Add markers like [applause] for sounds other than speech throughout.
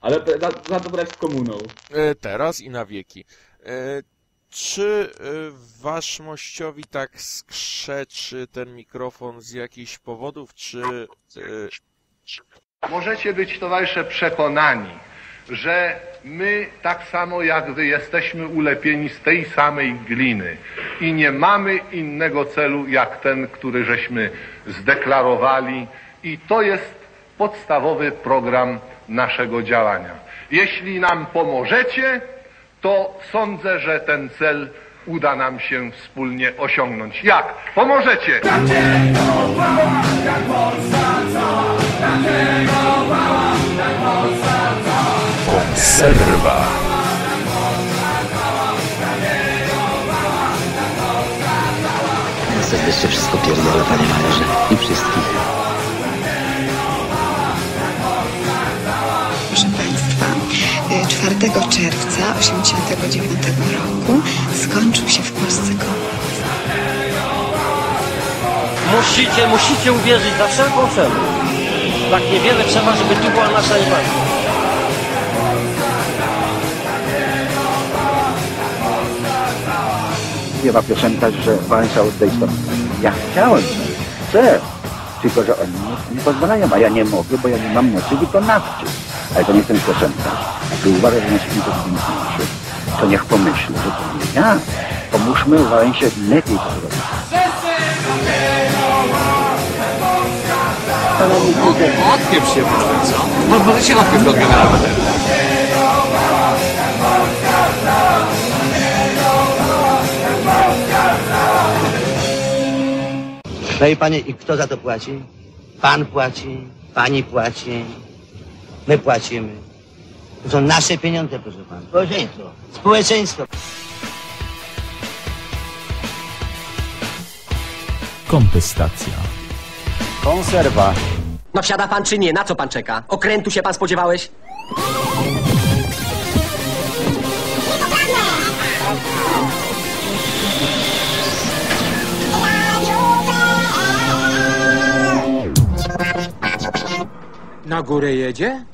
Ale za, za to brać z komuną. E, teraz i na wieki. E, Czy e, wasz mościowi tak skrzeczy ten mikrofon z jakichś powodów, czy Możecie być, towarzysze, przekonani, że my, tak samo jak wy, jesteśmy ulepieni z tej samej gliny i nie mamy innego celu, jak ten, który żeśmy zdeklarowali i to jest podstawowy program naszego działania. Jeśli nam pomożecie, to sądzę, że ten cel uda nam się wspólnie osiągnąć. Jak? Pomożecie! Serwa. Teraz jesteście wszystko pierdolę, panie majerze. I wszystkich. 4 czerwca 1989 roku skończył się w Polsce komunizm. Musicie, musicie uwierzyć za wszelką cenę. Tak niewiele trzeba, żeby tu była nasza inwazja. śpiewa piosenkarz, że Wałęsa od tej strony. Ja chciałem, chcę, tylko że oni nie, nie pozwalają, a ja nie mogę, bo ja nie mam mocy wykonawczej. Ale to nie ten piosenkarz. Gdy uważa, że nas nie powinniśmy, to niech pomyśli, że to nie ja. Pomóżmy Wałęsie lepiej to zrobić. Odpieprz się może, co? No, może się od generała. No i panie, i kto za to płaci? Pan płaci, pani płaci, my płacimy. To są nasze pieniądze, proszę pana. Społeczeństwo. Społeczeństwo. Kontestacja. Konserwa. No wsiada pan czy nie? Na co pan czeka? Okrętu się pan spodziewałeś? Na górę jedzie?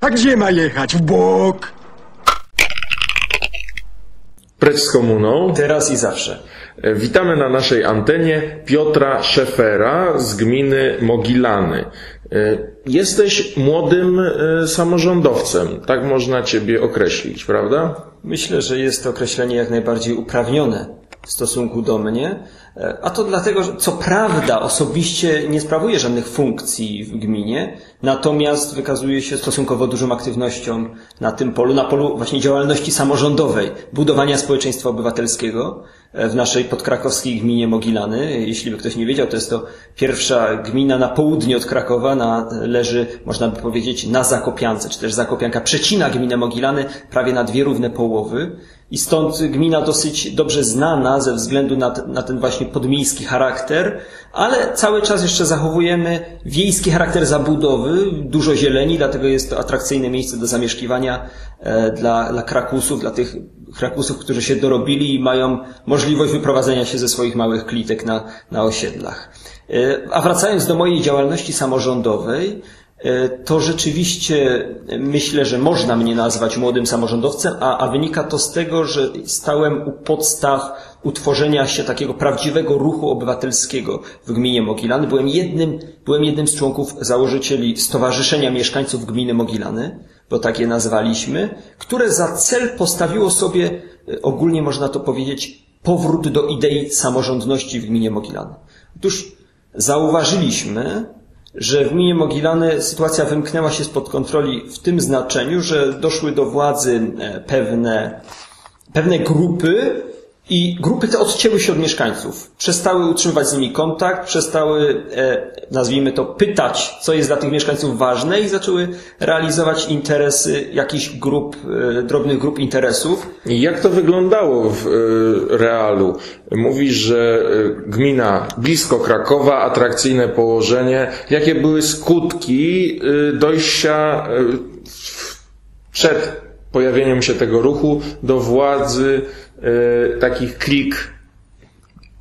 A gdzie ma jechać? W bok! Precz z komuną. Teraz i zawsze. E, Witamy na naszej antenie Piotra Szefera z gminy Mogilany. E, Jesteś młodym e, samorządowcem, tak można Ciebie określić, prawda? Myślę, że jest to określenie jak najbardziej uprawnione w stosunku do mnie. A to dlatego, że co prawda osobiście nie sprawuję żadnych funkcji w gminie, natomiast wykazuje się stosunkowo dużą aktywnością na tym polu, na polu właśnie działalności samorządowej, budowania społeczeństwa obywatelskiego e, w naszej podkrakowskiej gminie Mogilany. Jeśli by ktoś nie wiedział, to jest to pierwsza gmina na południe od Krakowa, na, leży, można by powiedzieć, na Zakopiance, czy też Zakopianka przecina gminę Mogilany prawie na dwie równe połowy. I stąd gmina dosyć dobrze znana ze względu na, na ten właśnie podmiejski charakter, ale cały czas jeszcze zachowujemy wiejski charakter zabudowy, dużo zieleni, dlatego jest to atrakcyjne miejsce do zamieszkiwania e, dla, dla krakusów, dla tych krakusów, którzy się dorobili i mają możliwość wyprowadzenia się ze swoich małych klitek na, na osiedlach. E, A wracając do mojej działalności samorządowej, to rzeczywiście myślę, że można mnie nazwać młodym samorządowcem, a, a wynika to z tego, że stałem u podstaw utworzenia się takiego prawdziwego ruchu obywatelskiego w gminie Mogilany. Byłem jednym, byłem jednym z członków założycieli Stowarzyszenia Mieszkańców Gminy Mogilany, bo tak je nazwaliśmy, które za cel postawiło sobie, e, ogólnie można to powiedzieć, powrót do idei samorządności w gminie Mogilany. Otóż zauważyliśmy, że w gminie Mogilany sytuacja wymknęła się spod kontroli w tym znaczeniu, że doszły do władzy e, pewne, pewne grupy i grupy te odcięły się od mieszkańców. Przestały utrzymywać z nimi kontakt, przestały, e, nazwijmy to, pytać, co jest dla tych mieszkańców ważne i zaczęły realizować interesy jakichś grup, e, drobnych grup interesów. I jak to wyglądało w e, realu? Mówisz, że e, gmina blisko Krakowa, atrakcyjne położenie. Jakie były skutki e, dojścia e, przed pojawieniem się tego ruchu do władzy e, takich klik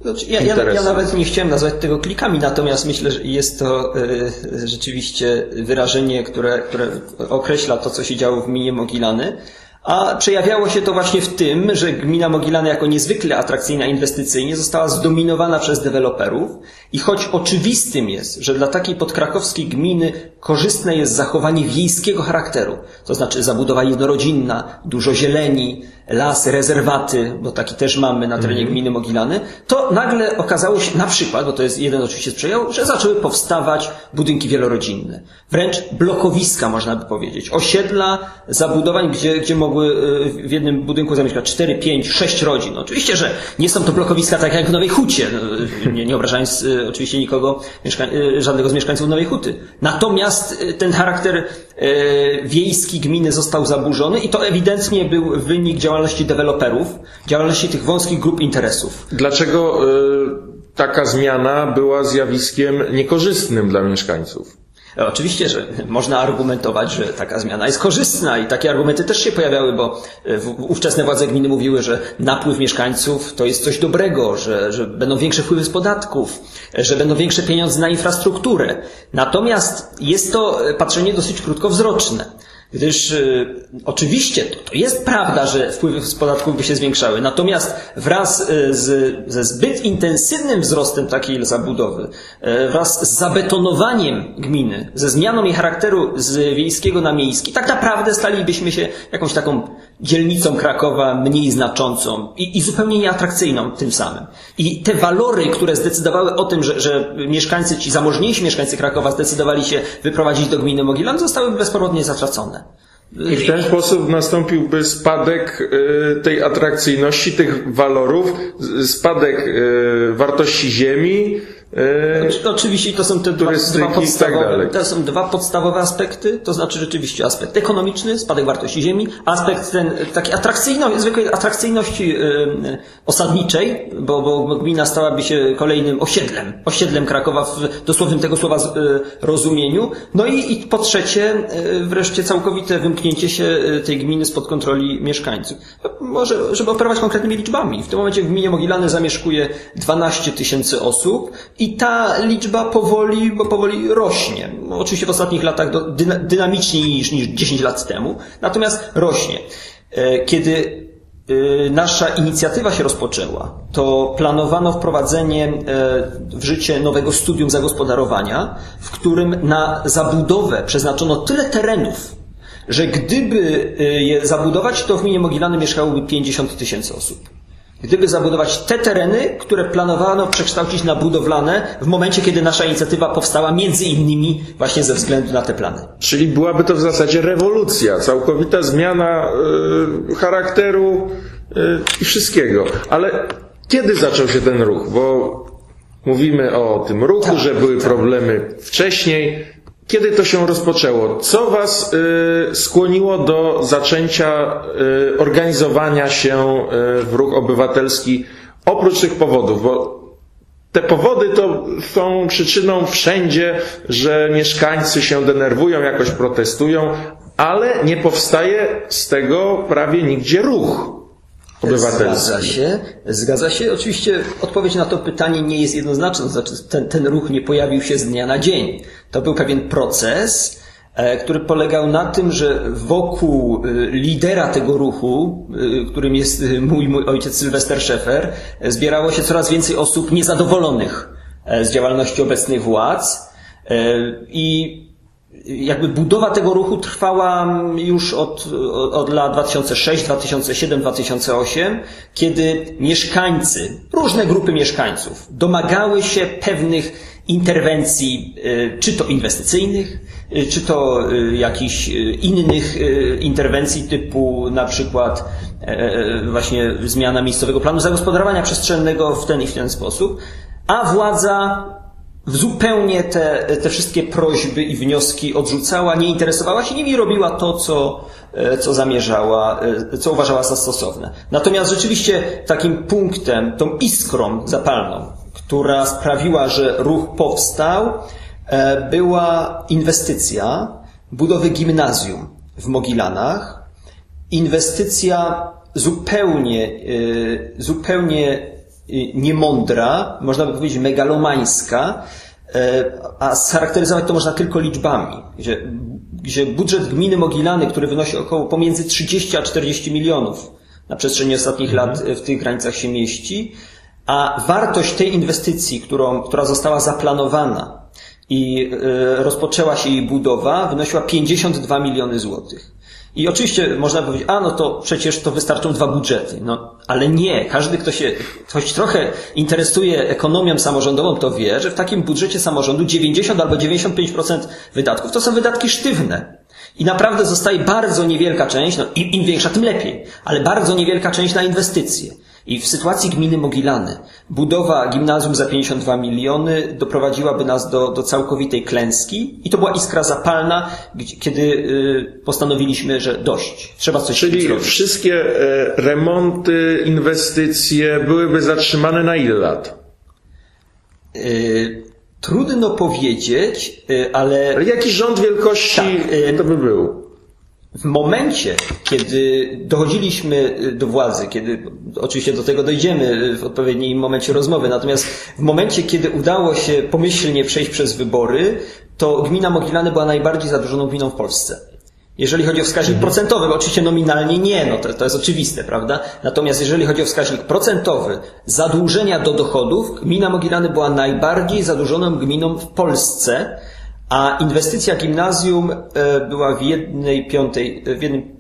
Znaczy, ja, ja, ja nawet nie chciałem nazwać tego klikami, natomiast myślę, że jest to e, rzeczywiście wyrażenie, które, które określa to, co się działo w gminie Mogilany. A przejawiało się to właśnie w tym, że gmina Mogilany jako niezwykle atrakcyjna inwestycyjnie została zdominowana przez deweloperów i choć oczywistym jest, że dla takiej podkrakowskiej gminy korzystne jest zachowanie wiejskiego charakteru, to znaczy zabudowa jednorodzinna, dużo zieleni, lasy, rezerwaty, bo taki też mamy na terenie gminy Mogilany, to nagle okazało się na przykład, bo to jest jeden oczywiście z przejawu, że zaczęły powstawać budynki wielorodzinne. Wręcz blokowiska, można by powiedzieć. Osiedla zabudowań, gdzie, gdzie mogły y, w jednym budynku zamieszkać 4, 5, 6 rodzin. No, Oczywiście, że nie są to blokowiska tak jak w Nowej Hucie, no, nie, nie obrażając y, oczywiście nikogo, y, żadnego z mieszkańców Nowej Huty. Natomiast y, ten charakter y, wiejski gminy został zaburzony i to ewidentnie był wynik działalności deweloperów, działalności tych wąskich grup interesów. Dlaczego y, taka zmiana była zjawiskiem niekorzystnym dla mieszkańców? E, Oczywiście, że można argumentować, że taka zmiana jest korzystna i takie argumenty też się pojawiały, bo e, ówczesne władze gminy mówiły, że napływ mieszkańców to jest coś dobrego, że, że będą większe wpływy z podatków, że będą większe pieniądze na infrastrukturę. Natomiast jest to patrzenie dosyć krótkowzroczne. Gdyż y, oczywiście to, to jest prawda, że wpływy z podatków by się zwiększały, natomiast wraz y, z, ze zbyt intensywnym wzrostem takiej zabudowy, y, wraz z zabetonowaniem gminy, ze zmianą jej charakteru z wiejskiego na miejski, tak naprawdę stalibyśmy się jakąś taką dzielnicą Krakowa mniej znaczącą i, i zupełnie nieatrakcyjną tym samym. I te walory, które zdecydowały o tym, że, że mieszkańcy, ci zamożniejsi mieszkańcy Krakowa zdecydowali się wyprowadzić do gminy Mogilan, zostały bezpowrotnie zatracone. I w ten sposób nastąpiłby spadek y, tej atrakcyjności, tych walorów, spadek y, wartości ziemi. Y, Oczy- Oczywiście to są te dwa, dwa tak podstawowe, dalej. to są dwa podstawowe aspekty, to znaczy rzeczywiście aspekt ekonomiczny, spadek wartości ziemi, aspekt ten taki atrakcyjności, zwykłej atrakcyjności y, osadniczej, bo, bo gmina stałaby się kolejnym osiedlem, osiedlem Krakowa w dosłownym tego słowa z- y, rozumieniu. No i, i po trzecie y, wreszcie całkowite wymknięcie się y, tej gminy spod kontroli mieszkańców. Może, żeby operować konkretnymi liczbami. W tym momencie w gminie Mogilany zamieszkuje 12 tysięcy osób i ta liczba powoli, bo powoli rośnie. Oczywiście w ostatnich latach dynamiczniej niż, niż 10 lat temu, natomiast rośnie. E, Kiedy e, nasza inicjatywa się rozpoczęła, to planowano wprowadzenie e, w życie nowego studium zagospodarowania, w którym na zabudowę przeznaczono tyle terenów, że gdyby je zabudować, to w gminie Mogilany mieszkałoby 50 tysięcy osób. Gdyby zabudować te tereny, które planowano przekształcić na budowlane w momencie, kiedy nasza inicjatywa powstała, między innymi właśnie ze względu na te plany. Czyli byłaby to w zasadzie rewolucja, całkowita zmiana y, charakteru y, i wszystkiego. Ale kiedy zaczął się ten ruch? Bo mówimy o tym ruchu, Tak, że były tak. problemy wcześniej. Kiedy to się rozpoczęło? Co Was y, skłoniło do zaczęcia y, organizowania się y, w ruch obywatelski oprócz tych powodów? Bo te powody to są przyczyną wszędzie, że mieszkańcy się denerwują, jakoś protestują, ale nie powstaje z tego prawie nigdzie ruch obywatelski. Zgadza się, zgadza się. Oczywiście odpowiedź na to pytanie nie jest jednoznaczna, znaczy ten, ten ruch nie pojawił się z dnia na dzień. To był pewien proces, e, który polegał na tym, że wokół e, lidera tego ruchu, e, którym jest mój, mój ojciec Sylwester Szefer, zbierało się coraz więcej osób niezadowolonych z działalności obecnych władz i jakby budowa tego ruchu trwała już od, od, lat 2006, 2007, 2008, kiedy mieszkańcy, różne grupy mieszkańców domagały się pewnych interwencji, y, czy to inwestycyjnych, y, czy to y, jakichś innych interwencji typu na przykład e, e, właśnie zmiana miejscowego planu zagospodarowania przestrzennego w ten i w ten sposób, a władza zupełnie te, te wszystkie prośby i wnioski odrzucała, nie interesowała się nimi, robiła to, co, e, co zamierzała, e, co uważała za stosowne. Natomiast rzeczywiście takim punktem, tą iskrą zapalną, która sprawiła, że ruch powstał, e, była inwestycja budowy gimnazjum w Mogilanach. Inwestycja zupełnie, zupełnie niemądra, można by powiedzieć megalomańska, e, a scharakteryzować to można tylko liczbami, gdzie, gdzie budżet gminy Mogilany, który wynosi około pomiędzy 30 a 40 milionów na przestrzeni ostatnich lat w tych granicach się mieści, a wartość tej inwestycji, którą, która została zaplanowana i y, rozpoczęła się jej budowa, wynosiła 52 miliony złotych. I oczywiście można powiedzieć, a no to przecież to wystarczą dwa budżety. No, ale nie. Każdy, kto się choć trochę interesuje ekonomią samorządową, to wie, że w takim budżecie samorządu 90 albo 95% wydatków to są wydatki sztywne. I naprawdę zostaje bardzo niewielka część, no im, im większa, tym lepiej, ale bardzo niewielka część na inwestycje. I w sytuacji gminy Mogilany budowa gimnazjum za 52 miliony doprowadziłaby nas do, do całkowitej klęski i to była iskra zapalna, kiedy y, postanowiliśmy, że dość, trzeba coś Czyli zrobić. wszystkie e, remonty, inwestycje byłyby zatrzymane na ile lat? Y, trudno powiedzieć, y, ale... Ale jaki rząd wielkości Tak, to by był? W momencie, kiedy dochodziliśmy do władzy, kiedy oczywiście do tego dojdziemy w odpowiednim momencie rozmowy, natomiast w momencie, kiedy udało się pomyślnie przejść przez wybory, to gmina Mogilany była najbardziej zadłużoną gminą w Polsce. Jeżeli chodzi o wskaźnik procentowy, bo oczywiście nominalnie nie, no to, to jest oczywiste, prawda? Natomiast jeżeli chodzi o wskaźnik procentowy zadłużenia do dochodów, gmina Mogilany była najbardziej zadłużoną gminą w Polsce, a inwestycja gimnazjum e, była w jednej piątej, w jednej,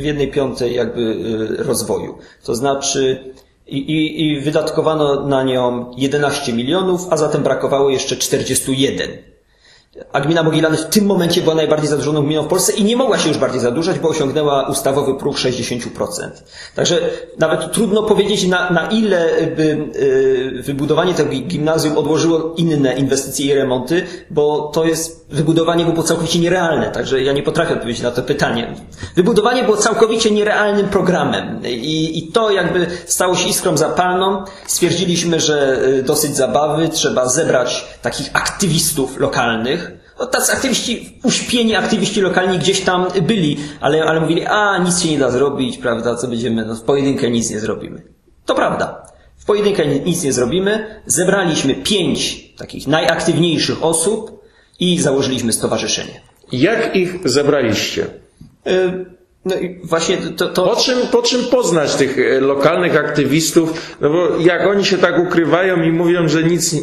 w jednej piątej jakby e, rozwoju. To znaczy i, i, i wydatkowano na nią 11 milionów, a zatem brakowało jeszcze 41. A gmina Mogilany w tym momencie była najbardziej zadłużoną gminą w Polsce i nie mogła się już bardziej zadłużać, bo osiągnęła ustawowy próg 60%. Także nawet trudno powiedzieć, na, na ile by y, wybudowanie tego gimnazjum odłożyło inne inwestycje i remonty, bo to jest, wybudowanie było całkowicie nierealne, także ja nie potrafię odpowiedzieć na to pytanie. Wybudowanie było całkowicie nierealnym programem i, i to jakby stało się iskrą zapalną. Stwierdziliśmy, że y, dosyć zabawy, trzeba zebrać takich aktywistów lokalnych, no, tacy aktywiści, uśpieni aktywiści lokalni gdzieś tam byli, ale, ale mówili, a nic się nie da zrobić, prawda, co będziemy, no w pojedynkę nic nie zrobimy. To prawda. W pojedynkę nic nie zrobimy. Zebraliśmy pięć takich najaktywniejszych osób i założyliśmy stowarzyszenie. Jak ich zebraliście? Y, No i właśnie to, to... Po, czym, po czym poznać tych e, lokalnych aktywistów? No bo jak oni się tak ukrywają i mówią, że nic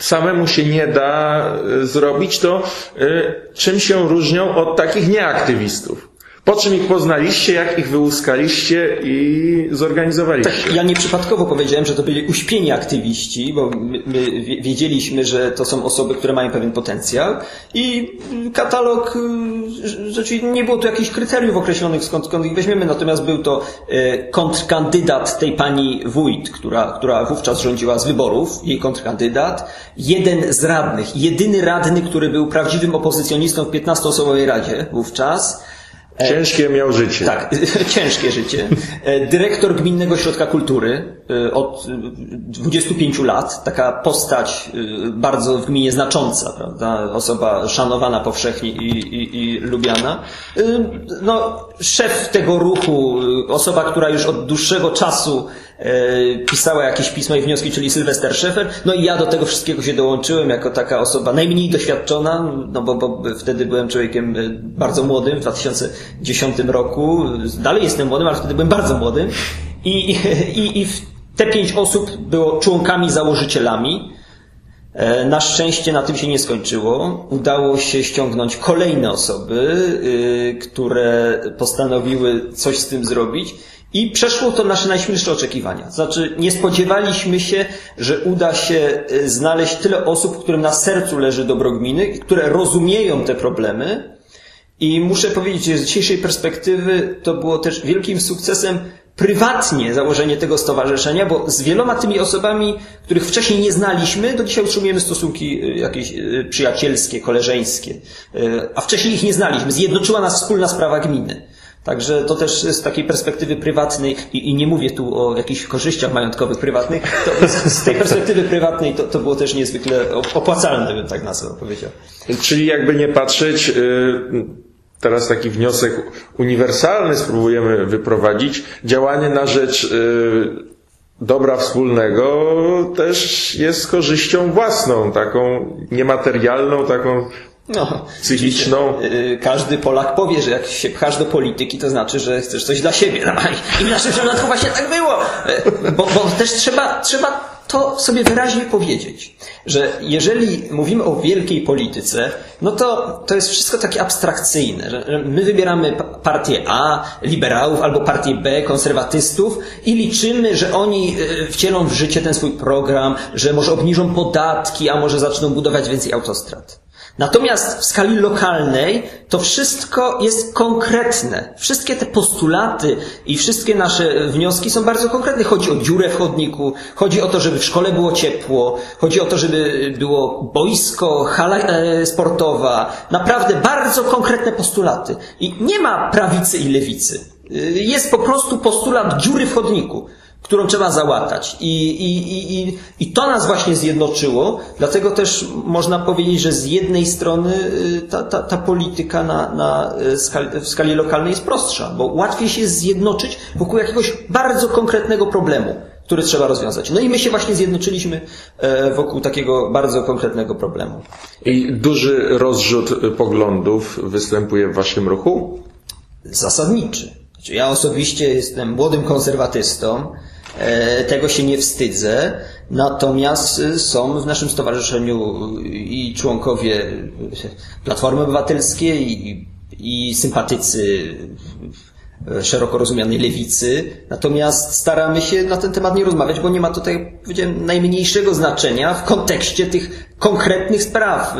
samemu się nie da e, zrobić, to e, czym się różnią od takich nieaktywistów? Po czym ich poznaliście, jak ich wyłuskaliście i zorganizowaliście? Tak, ja nieprzypadkowo powiedziałem, że to byli uśpieni aktywiści, bo my, my wie- wiedzieliśmy, że to są osoby, które mają pewien potencjał i katalog, y, rzeczywiście nie było tu jakichś kryteriów określonych, skąd, skąd ich weźmiemy, natomiast był to y, kontrkandydat tej pani Wójt, która, która wówczas rządziła z wyborów, jej kontrkandydat, jeden z radnych, jedyny radny, który był prawdziwym opozycjonistą w 15-osobowej radzie wówczas, Ciężkie miał życie. tak, [laughs] ciężkie życie. E, Dyrektor Gminnego Ośrodka Kultury e, od e, 25 lat, taka postać e, bardzo w gminie znacząca, prawda? Osoba szanowana powszechnie i, i, i lubiana. No, szef tego ruchu, e, osoba, która już od dłuższego czasu e, pisała jakieś pisma i wnioski, czyli Sylwester Szefer. No i ja do tego wszystkiego się dołączyłem jako taka osoba najmniej doświadczona, no bo, bo wtedy byłem człowiekiem e, bardzo młodym, w 2010 roku. Dalej jestem młodym, ale wtedy byłem bardzo młodym. I, i, i te pięć osób było członkami, założycielami. E, Na szczęście na tym się nie skończyło. Udało się ściągnąć kolejne osoby, y, które postanowiły coś z tym zrobić. I przeszło to nasze najśmielsze oczekiwania. Znaczy, nie spodziewaliśmy się, że uda się y, znaleźć tyle osób, którym na sercu leży dobro gminy, które rozumieją te problemy. I muszę powiedzieć, że z dzisiejszej perspektywy to było też wielkim sukcesem prywatnie założenie tego stowarzyszenia, bo z wieloma tymi osobami, których wcześniej nie znaliśmy, do dzisiaj utrzymujemy stosunki y, jakieś y, przyjacielskie, koleżeńskie. Y, A wcześniej ich nie znaliśmy. Zjednoczyła nas wspólna sprawa gminy. Także to też z takiej perspektywy prywatnej, i, i nie mówię tu o jakichś korzyściach majątkowych prywatnych, to z, z tej perspektywy prywatnej to, to było też niezwykle op- opłacalne, bym tak na to powiedział. Czyli jakby nie patrzeć, y, teraz taki wniosek uniwersalny spróbujemy wyprowadzić, działanie na rzecz y, dobra wspólnego też jest korzyścią własną, taką niematerialną, taką No, psychiczną. y, każdy Polak powie, że jak się pchasz do polityki, to znaczy, że chcesz coś dla siebie. No, I w naszym przypadku właśnie tak było. Y, Bo, bo też trzeba, trzeba to sobie wyraźnie powiedzieć, że jeżeli mówimy o wielkiej polityce, no to to jest wszystko takie abstrakcyjne, że że my wybieramy pa- partię A, liberałów, albo partię B, konserwatystów i liczymy, że oni y, wcielą w życie ten swój program, że może obniżą podatki, a może zaczną budować więcej autostrad. Natomiast w skali lokalnej to wszystko jest konkretne. Wszystkie te postulaty i wszystkie nasze wnioski są bardzo konkretne. Chodzi o dziurę w chodniku, chodzi o to, żeby w szkole było ciepło, chodzi o to, żeby było boisko, hala e, sportowa. Naprawdę bardzo konkretne postulaty. I nie ma prawicy i lewicy. Y, Jest po prostu postulat dziury w chodniku którą trzeba załatać. I, i, i, i, I to nas właśnie zjednoczyło, dlatego też można powiedzieć, że z jednej strony y, ta, ta, ta polityka na, na y, skali, w skali lokalnej jest prostsza, bo łatwiej się jest zjednoczyć wokół jakiegoś bardzo konkretnego problemu, który trzeba rozwiązać. No i my się właśnie zjednoczyliśmy e, wokół takiego bardzo konkretnego problemu. I duży rozrzut poglądów występuje w waszym ruchu? zasadniczy. Znaczy, ja osobiście jestem młodym konserwatystą, e, tego się nie wstydzę, natomiast e, są w naszym stowarzyszeniu i członkowie Platformy Obywatelskiej i, i sympatycy e, szeroko rozumianej lewicy, natomiast staramy się na ten temat nie rozmawiać, bo nie ma to, jak powiedziałem, najmniejszego znaczenia w kontekście tych konkretnych spraw.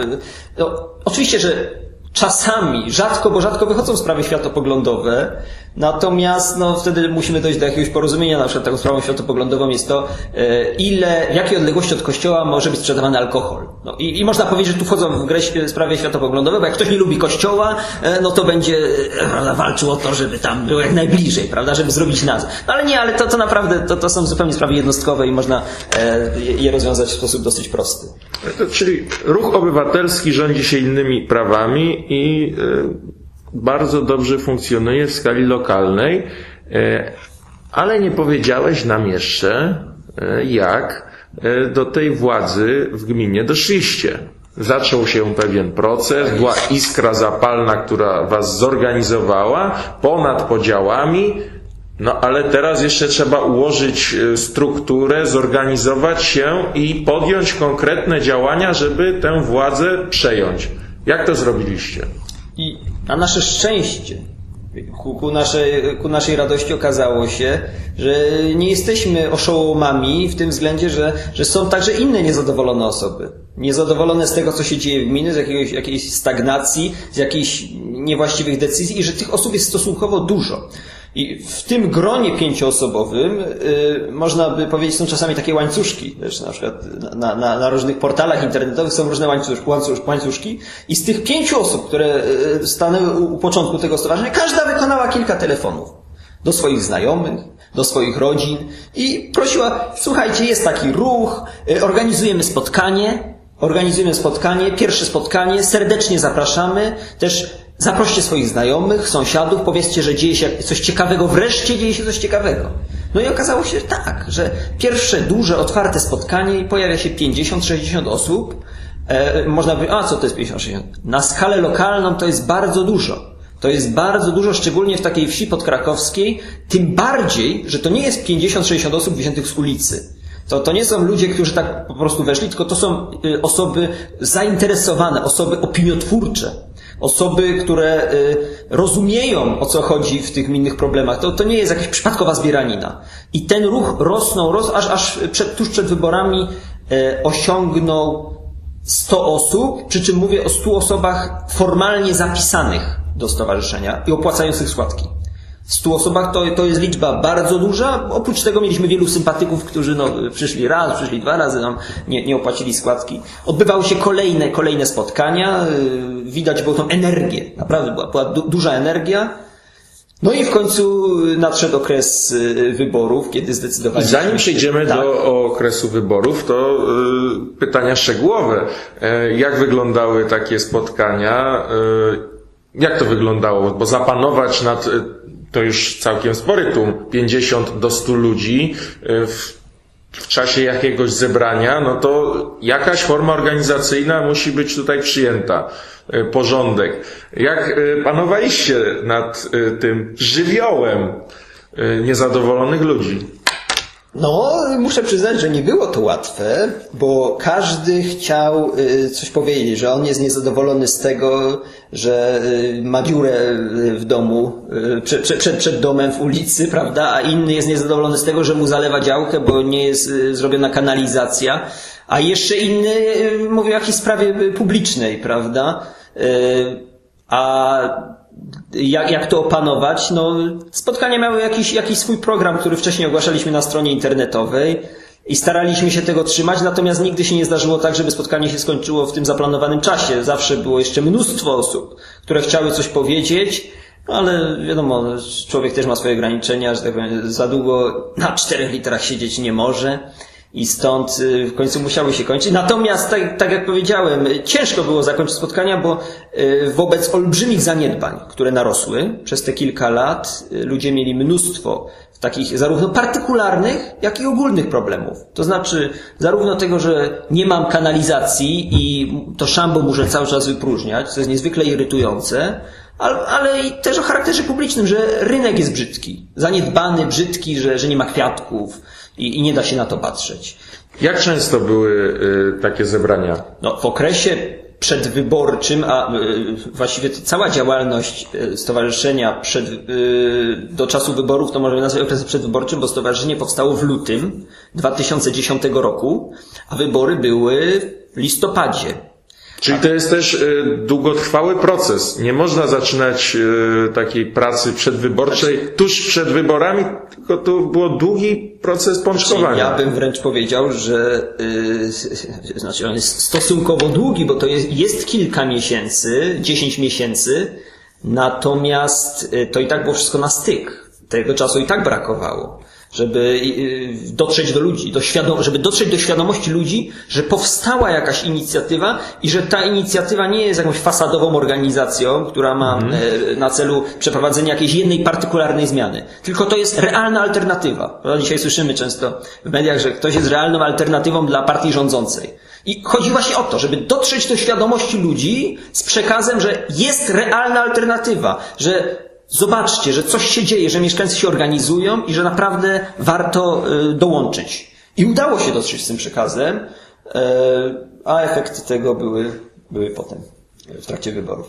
No, oczywiście, że czasami, rzadko, bo rzadko wychodzą sprawy światopoglądowe, natomiast no, wtedy musimy dojść do jakiegoś porozumienia, na przykład taką sprawą światopoglądową jest to, e, ile, w jakiej odległości od kościoła może być sprzedawany alkohol. No, i, I można powiedzieć, że tu wchodzą w grę sprawy światopoglądowe, bo jak ktoś nie lubi kościoła, e, no to będzie e, prawda, walczył o to, żeby tam było jak najbliżej, prawda, żeby zrobić nazwę. No ale nie, ale to, to naprawdę, to, to są zupełnie sprawy jednostkowe i można e, je, rozwiązać w sposób dosyć prosty. Czyli ruch obywatelski rządzi się innymi prawami i e, bardzo dobrze funkcjonuje w skali lokalnej, e, ale nie powiedziałeś nam jeszcze, e, jak e, do tej władzy w gminie doszliście. Zaczął się pewien proces, była iskra zapalna, która was zorganizowała ponad podziałami, no ale teraz jeszcze trzeba ułożyć strukturę, zorganizować się i podjąć konkretne działania, żeby tę władzę przejąć. Jak to zrobiliście? Na nasze szczęście, ku, naszej, ku naszej radości okazało się, że nie jesteśmy oszołomami w tym względzie, że, że są także inne niezadowolone osoby. Niezadowolone z tego, co się dzieje w gminie, z jakiegoś, jakiejś stagnacji, z jakichś niewłaściwych decyzji i że tych osób jest stosunkowo dużo. I w tym gronie pięcioosobowym y, można by powiedzieć, są czasami takie łańcuszki. Wiesz, na przykład na, na, na różnych portalach internetowych są różne łańcusz, łańcusz, łańcuszki i z tych pięciu osób, które y, stanęły u, u początku tego stowarzyszenia, każda wykonała kilka telefonów do swoich znajomych, do swoich rodzin i prosiła, słuchajcie, jest taki ruch, y, organizujemy spotkanie, organizujemy spotkanie, pierwsze spotkanie, serdecznie zapraszamy, też Zaproście swoich znajomych, sąsiadów, powiedzcie, że dzieje się coś ciekawego, wreszcie dzieje się coś ciekawego. No i okazało się tak, że pierwsze duże, otwarte spotkanie i pojawia się 50-60 osób. E, można powiedzieć, a co to jest 50-60? Na skalę lokalną to jest bardzo dużo. To jest bardzo dużo, szczególnie w takiej wsi podkrakowskiej, tym bardziej, że to nie jest 50-60 osób wziętych z ulicy. To, to nie są ludzie, którzy tak po prostu weszli, tylko to są y, osoby zainteresowane, osoby opiniotwórcze. Osoby, które y, rozumieją, o co chodzi w tych innych problemach. To, to nie jest jakaś przypadkowa zbieranina. I ten ruch rosnął, ros, aż, aż przed, tuż przed wyborami y, osiągnął 100 osób, przy czym mówię o 100 osobach formalnie zapisanych do stowarzyszenia i opłacających składki. 100 osobach to, to jest liczba bardzo duża. Oprócz tego mieliśmy wielu sympatyków, którzy no, przyszli raz, przyszli dwa razy, nam nie, nie opłacili składki. Odbywały się kolejne, kolejne spotkania. Yy, Widać było tą energię. Naprawdę była, była du duża energia. No i w końcu nadszedł okres yy, wyborów, kiedy I zdecydowaliśmy... zanim przejdziemy Tak. do okresu wyborów, to y, pytania szczegółowe. E, jak wyglądały takie spotkania? E, jak to wyglądało? Bo zapanować nad, y, to już całkiem spory tłum, 50 do 100 ludzi, y, w w czasie jakiegoś zebrania, no to jakaś forma organizacyjna musi być tutaj przyjęta, e, porządek. Jak e, panowaliście nad e, tym żywiołem e, niezadowolonych ludzi? No, muszę przyznać, że nie było to łatwe, bo każdy chciał y, coś powiedzieć, że on jest niezadowolony z tego, że y, ma dziurę y, w domu, przed, przed, przed, domem w ulicy, prawda, a inny jest niezadowolony z tego, że mu zalewa działkę, bo nie jest zrobiona kanalizacja, a jeszcze inny mówi o jakiejś sprawie publicznej, prawda, a jak, jak to opanować? No, spotkania miały jakiś, jakiś swój program, który wcześniej ogłaszaliśmy na stronie internetowej i staraliśmy się tego trzymać, natomiast nigdy się nie zdarzyło tak, żeby spotkanie się skończyło w tym zaplanowanym czasie. Zawsze było jeszcze mnóstwo osób, które chciały coś powiedzieć, no, ale wiadomo, człowiek też ma swoje ograniczenia, że tak powiem, za długo na czterech literach siedzieć nie może. I stąd y, w końcu musiały się kończyć. Natomiast, tak, tak jak powiedziałem, ciężko było zakończyć spotkania, bo y, wobec olbrzymich zaniedbań, które narosły przez te kilka lat, y, ludzie mieli mnóstwo takich zarówno partykularnych, jak i ogólnych problemów. To znaczy, zarówno tego, że nie mam kanalizacji i to szambo muszę cały czas wypróżniać, co jest niezwykle irytujące, ale, ale i też o charakterze publicznym, że rynek jest brzydki. Zaniedbany, brzydki, że, że nie ma kwiatków i, i nie da się na to patrzeć. Jak często były y, takie zebrania? No, w okresie przedwyborczym, a y, właściwie to cała działalność y, stowarzyszenia przed, y, do czasu wyborów to możemy nazwać okresem przedwyborczym, bo stowarzyszenie powstało w lutym 2010 roku, a wybory były w listopadzie. Czyli to jest też y, długotrwały proces. Nie można zaczynać y, takiej pracy przedwyborczej tuż przed wyborami, tylko to było długi proces pączkowania. Ja bym wręcz powiedział, że yy, znaczy on jest stosunkowo długi, bo to jest, jest kilka miesięcy, 10 miesięcy, natomiast to i tak było wszystko na styk. Tego czasu i tak brakowało żeby y, dotrzeć do ludzi, do świadom- żeby dotrzeć do świadomości ludzi, że powstała jakaś inicjatywa i że ta inicjatywa nie jest jakąś fasadową organizacją, która ma e, na celu przeprowadzenie jakiejś jednej partykularnej zmiany. Tylko to jest realna alternatywa. Dzisiaj słyszymy często w mediach, że ktoś jest realną alternatywą dla partii rządzącej. I chodzi właśnie o to, żeby dotrzeć do świadomości ludzi z przekazem, że jest realna alternatywa, że Zobaczcie, że coś się dzieje, że mieszkańcy się organizują i że naprawdę warto y, dołączyć. I udało się dotrzeć z tym przekazem, y, a efekty tego były, były potem, w trakcie wyborów.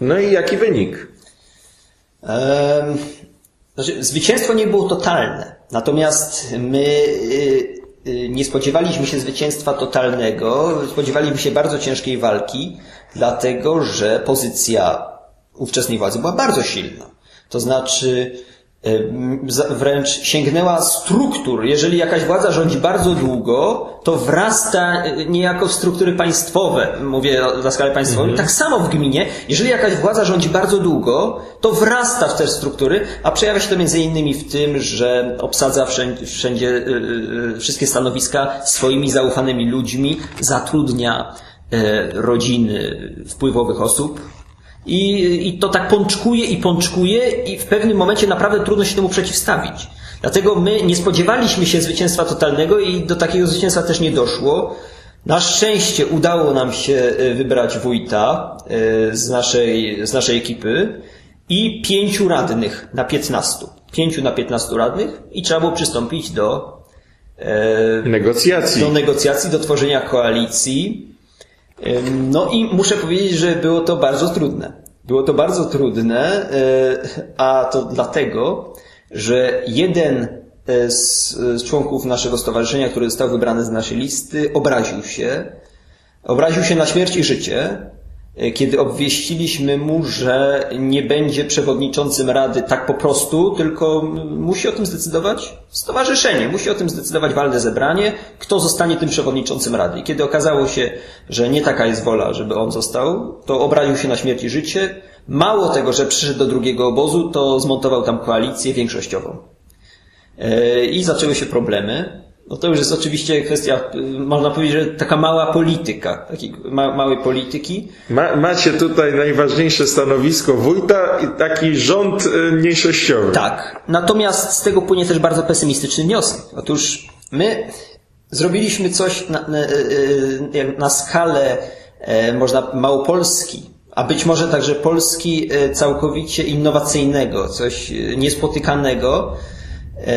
No i jaki wynik? Em, Znaczy, zwycięstwo nie było totalne, natomiast my nie spodziewaliśmy się zwycięstwa totalnego, spodziewaliśmy się bardzo ciężkiej walki, dlatego że pozycja ówczesnej władzy była bardzo silna. To znaczy za- wręcz sięgnęła struktur. Jeżeli jakaś władza rządzi bardzo długo, to wrasta e, niejako w struktury państwowe. Mówię za skalę państwową. Tak samo w gminie. Jeżeli jakaś władza rządzi bardzo długo, to wrasta w te struktury, a przejawia się to między innymi w tym, że obsadza wszędzie, wszędzie y, wszystkie stanowiska swoimi zaufanymi ludźmi, zatrudnia e, rodziny wpływowych osób, i, I to tak pączkuje i pączkuje i w pewnym momencie naprawdę trudno się temu przeciwstawić. Dlatego my nie spodziewaliśmy się zwycięstwa totalnego i do takiego zwycięstwa też nie doszło. Na szczęście udało nam się e, wybrać wójta e, z naszej, z naszej ekipy i pięciu radnych na piętnastu. Pięciu na piętnastu radnych i trzeba było przystąpić do e, Negocjacji. do negocjacji, do tworzenia koalicji. No i muszę powiedzieć, że było to bardzo trudne. Było to bardzo trudne, y, a to dlatego, że jeden y, z, członków naszego stowarzyszenia, który został wybrany z naszej listy, obraził się. Obraził się na śmierć i życie, kiedy obwieściliśmy mu, że nie będzie przewodniczącym Rady tak po prostu, tylko musi o tym zdecydować stowarzyszenie, musi o tym zdecydować walne zebranie, kto zostanie tym przewodniczącym Rady. I kiedy okazało się, że nie taka jest wola, żeby on został, to obraził się na śmierć i życie. Mało tego, że przyszedł do drugiego obozu, to zmontował tam koalicję większościową. E, I zaczęły się problemy. No to już jest oczywiście kwestia, y, można powiedzieć, że taka mała polityka, takiej ma, małej polityki. Ma, macie tutaj najważniejsze stanowisko wójta i taki rząd y, mniejszościowy. Tak. Natomiast z tego płynie też bardzo pesymistyczny wniosek. Otóż My zrobiliśmy coś na, na, e, na skalę, e, można Małopolski, a być może także Polski e, całkowicie innowacyjnego, coś e, niespotykanego,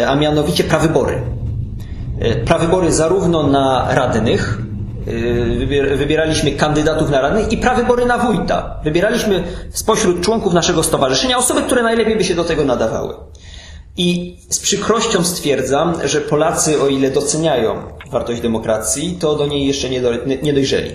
a mianowicie prawybory. E, Prawybory zarówno na radnych, e, wybier- wybieraliśmy kandydatów na radnych i prawybory na wójta. Wybieraliśmy spośród członków naszego stowarzyszenia osoby, które najlepiej by się do tego nadawały. I z przykrością stwierdzam, że Polacy, o ile doceniają wartość demokracji, to do niej jeszcze nie dojrzeli.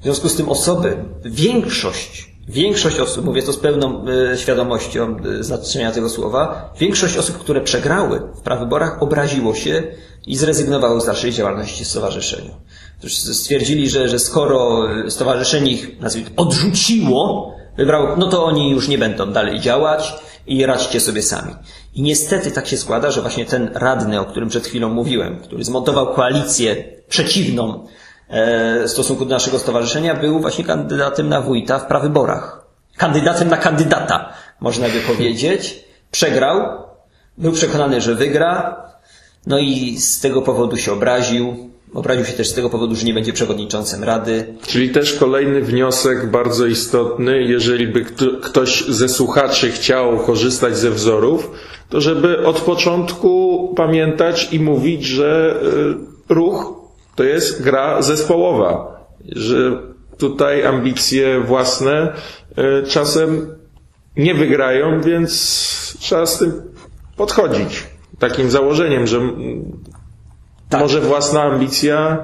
W związku z tym osoby, większość, większość osób, mówię to z pełną e, świadomością e, znaczenia tego słowa, większość osób, które przegrały w prawyborach, obraziło się i zrezygnowało z dalszej działalności w stowarzyszeniu. Otóż stwierdzili, że, że skoro e, stowarzyszenie ich, nazwijmy, odrzuciło, wybrało, no to oni już nie będą dalej działać i radźcie sobie sami. I niestety tak się składa, że właśnie ten radny, o którym przed chwilą mówiłem, który zmontował koalicję przeciwną w stosunku do naszego stowarzyszenia, był właśnie kandydatem na wójta w prawyborach. Kandydatem na kandydata, można by powiedzieć. Przegrał, był przekonany, że wygra, no i z tego powodu się obraził. Obraził się też z tego powodu, że nie będzie przewodniczącym rady. Czyli też kolejny wniosek bardzo istotny, jeżeli by kto, ktoś ze słuchaczy chciał korzystać ze wzorów, to żeby od początku pamiętać i mówić, że y, ruch to jest gra zespołowa, że tutaj ambicje własne y, czasem nie wygrają, więc trzeba z tym podchodzić. Takim założeniem, że mm, może własna ambicja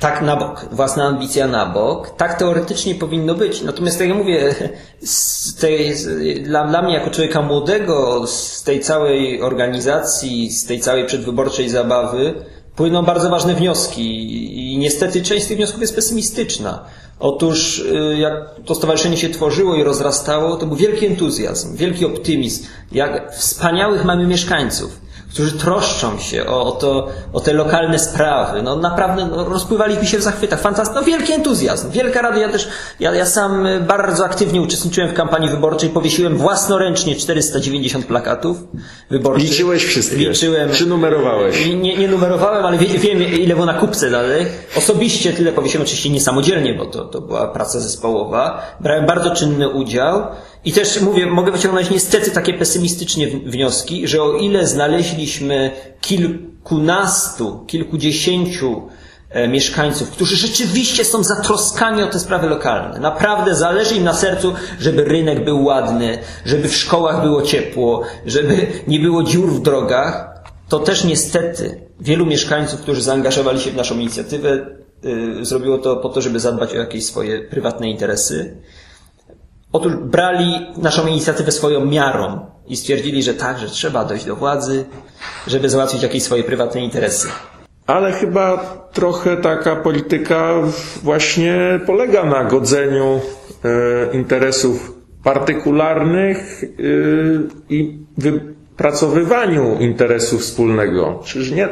Tak na bok, własna ambicja na bok. Tak teoretycznie powinno być. Natomiast tak jak mówię, z tej, dla, dla mnie jako człowieka młodego, z tej całej organizacji, z tej całej przedwyborczej zabawy płyną bardzo ważne wnioski i niestety część z tych wniosków jest pesymistyczna. Otóż y, jak to stowarzyszenie się tworzyło i rozrastało, to był wielki entuzjazm, wielki optymizm, jak wspaniałych mamy mieszkańców którzy troszczą się o, o, to, o te lokalne sprawy. No naprawdę no, rozpływaliśmy się w zachwytach. Fantastyczny, no wielki entuzjazm, wielka rada. Ja też, ja, ja sam y, bardzo aktywnie uczestniczyłem w kampanii wyborczej, powiesiłem własnoręcznie 490 plakatów wyborczych. liczyłeś wszystkie. Liczyłem. Czy numerowałeś? Nie, nie, numerowałem, ale wie, wiem ile było na kupce dalej. Osobiście tyle powiesiłem, oczywiście niesamodzielnie, bo to, to była praca zespołowa. Brałem bardzo czynny udział. I też mówię, mogę wyciągnąć niestety takie pesymistycznie w- wnioski, że o ile znaleźliśmy kilkunastu, kilkudziesięciu e, mieszkańców, którzy rzeczywiście są zatroskani o te sprawy lokalne. Naprawdę zależy im na sercu, żeby rynek był ładny, żeby w szkołach było ciepło, żeby nie było dziur w drogach. To też niestety wielu mieszkańców, którzy zaangażowali się w naszą inicjatywę, y, zrobiło to po to, żeby zadbać o jakieś swoje prywatne interesy. Otóż brali naszą inicjatywę swoją miarą i stwierdzili, że tak, że trzeba dojść do władzy, żeby załatwić jakieś swoje prywatne interesy. Ale chyba trochę taka polityka właśnie polega na godzeniu e, interesów partykularnych e, i wypracowywaniu interesu wspólnego. Czyż nie?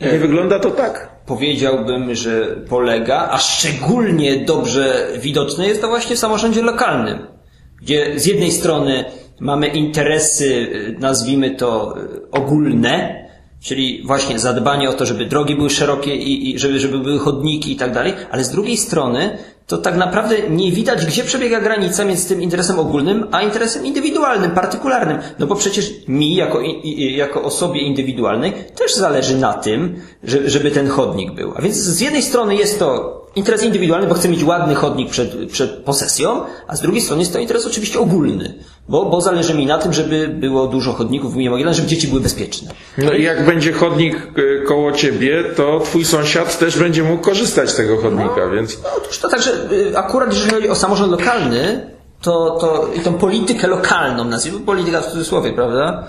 Nie wygląda to tak? Powiedziałbym, że polega, a szczególnie dobrze widoczne jest to właśnie w samorządzie lokalnym, gdzie z jednej strony mamy interesy, y, nazwijmy to y, ogólne, czyli właśnie zadbanie o to, żeby drogi były szerokie i, i żeby, żeby były chodniki i tak dalej, ale z drugiej strony to tak naprawdę nie widać, gdzie przebiega granica między tym interesem ogólnym, a interesem indywidualnym, partykularnym. No bo przecież mi, jako, jako osobie indywidualnej, też zależy na tym, że- żeby ten chodnik był. A więc z jednej strony jest to interes indywidualny, bo chcę mieć ładny chodnik przed, przed posesją, a z drugiej strony jest to interes oczywiście ogólny, bo, bo zależy mi na tym, żeby było dużo chodników w Mogilna, żeby dzieci były bezpieczne. No i jak będzie chodnik e, koło ciebie, to twój sąsiad też będzie mógł korzystać z tego chodnika, więc Otóż to także y, akurat jeżeli chodzi o samorząd lokalny, to, to i tą politykę lokalną, nazwijmy polityka w cudzysłowie, prawda?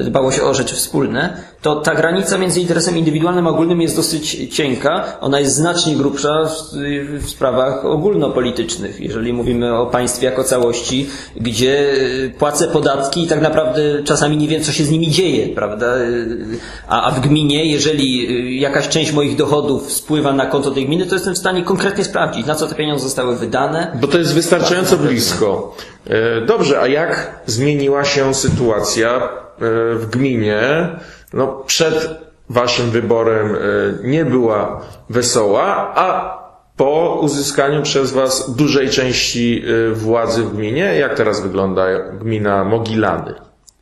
Y, Dbało się o rzeczy wspólne, to ta granica między interesem indywidualnym a ogólnym jest dosyć cienka. Ona jest znacznie grubsza w, w sprawach ogólnopolitycznych. Jeżeli mówimy o państwie jako całości, gdzie y, płacę podatki i tak naprawdę czasami nie wiem, co się z nimi dzieje, prawda? Y, A, a w gminie, jeżeli jakaś część moich dochodów spływa na konto tej gminy, to jestem w stanie konkretnie sprawdzić, na co te pieniądze zostały wydane. Bo to jest wystarczająco blisko. E, Dobrze, a jak zmieniła się sytuacja e, w gminie no, przed waszym wyborem e, nie była wesoła, a po uzyskaniu przez was dużej części e, władzy w gminie, jak teraz wygląda gmina Mogilany?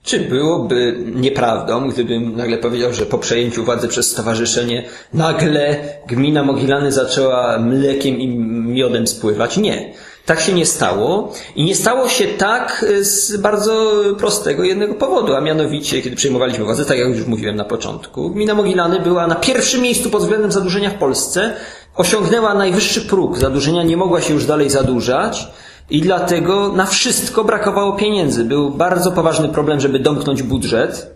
Czy byłoby nieprawdą, gdybym nagle powiedział, że po przejęciu władzy przez stowarzyszenie nagle gmina Mogilany zaczęła mlekiem i miodem spływać? Nie. Tak się nie stało i nie stało się tak z bardzo prostego jednego powodu, a mianowicie, kiedy przejmowaliśmy władzę, tak jak już mówiłem na początku, gmina Mogilany była na pierwszym miejscu pod względem zadłużenia w Polsce, osiągnęła najwyższy próg zadłużenia, nie mogła się już dalej zadłużać, i dlatego na wszystko brakowało pieniędzy. Był bardzo poważny problem, żeby domknąć budżet e,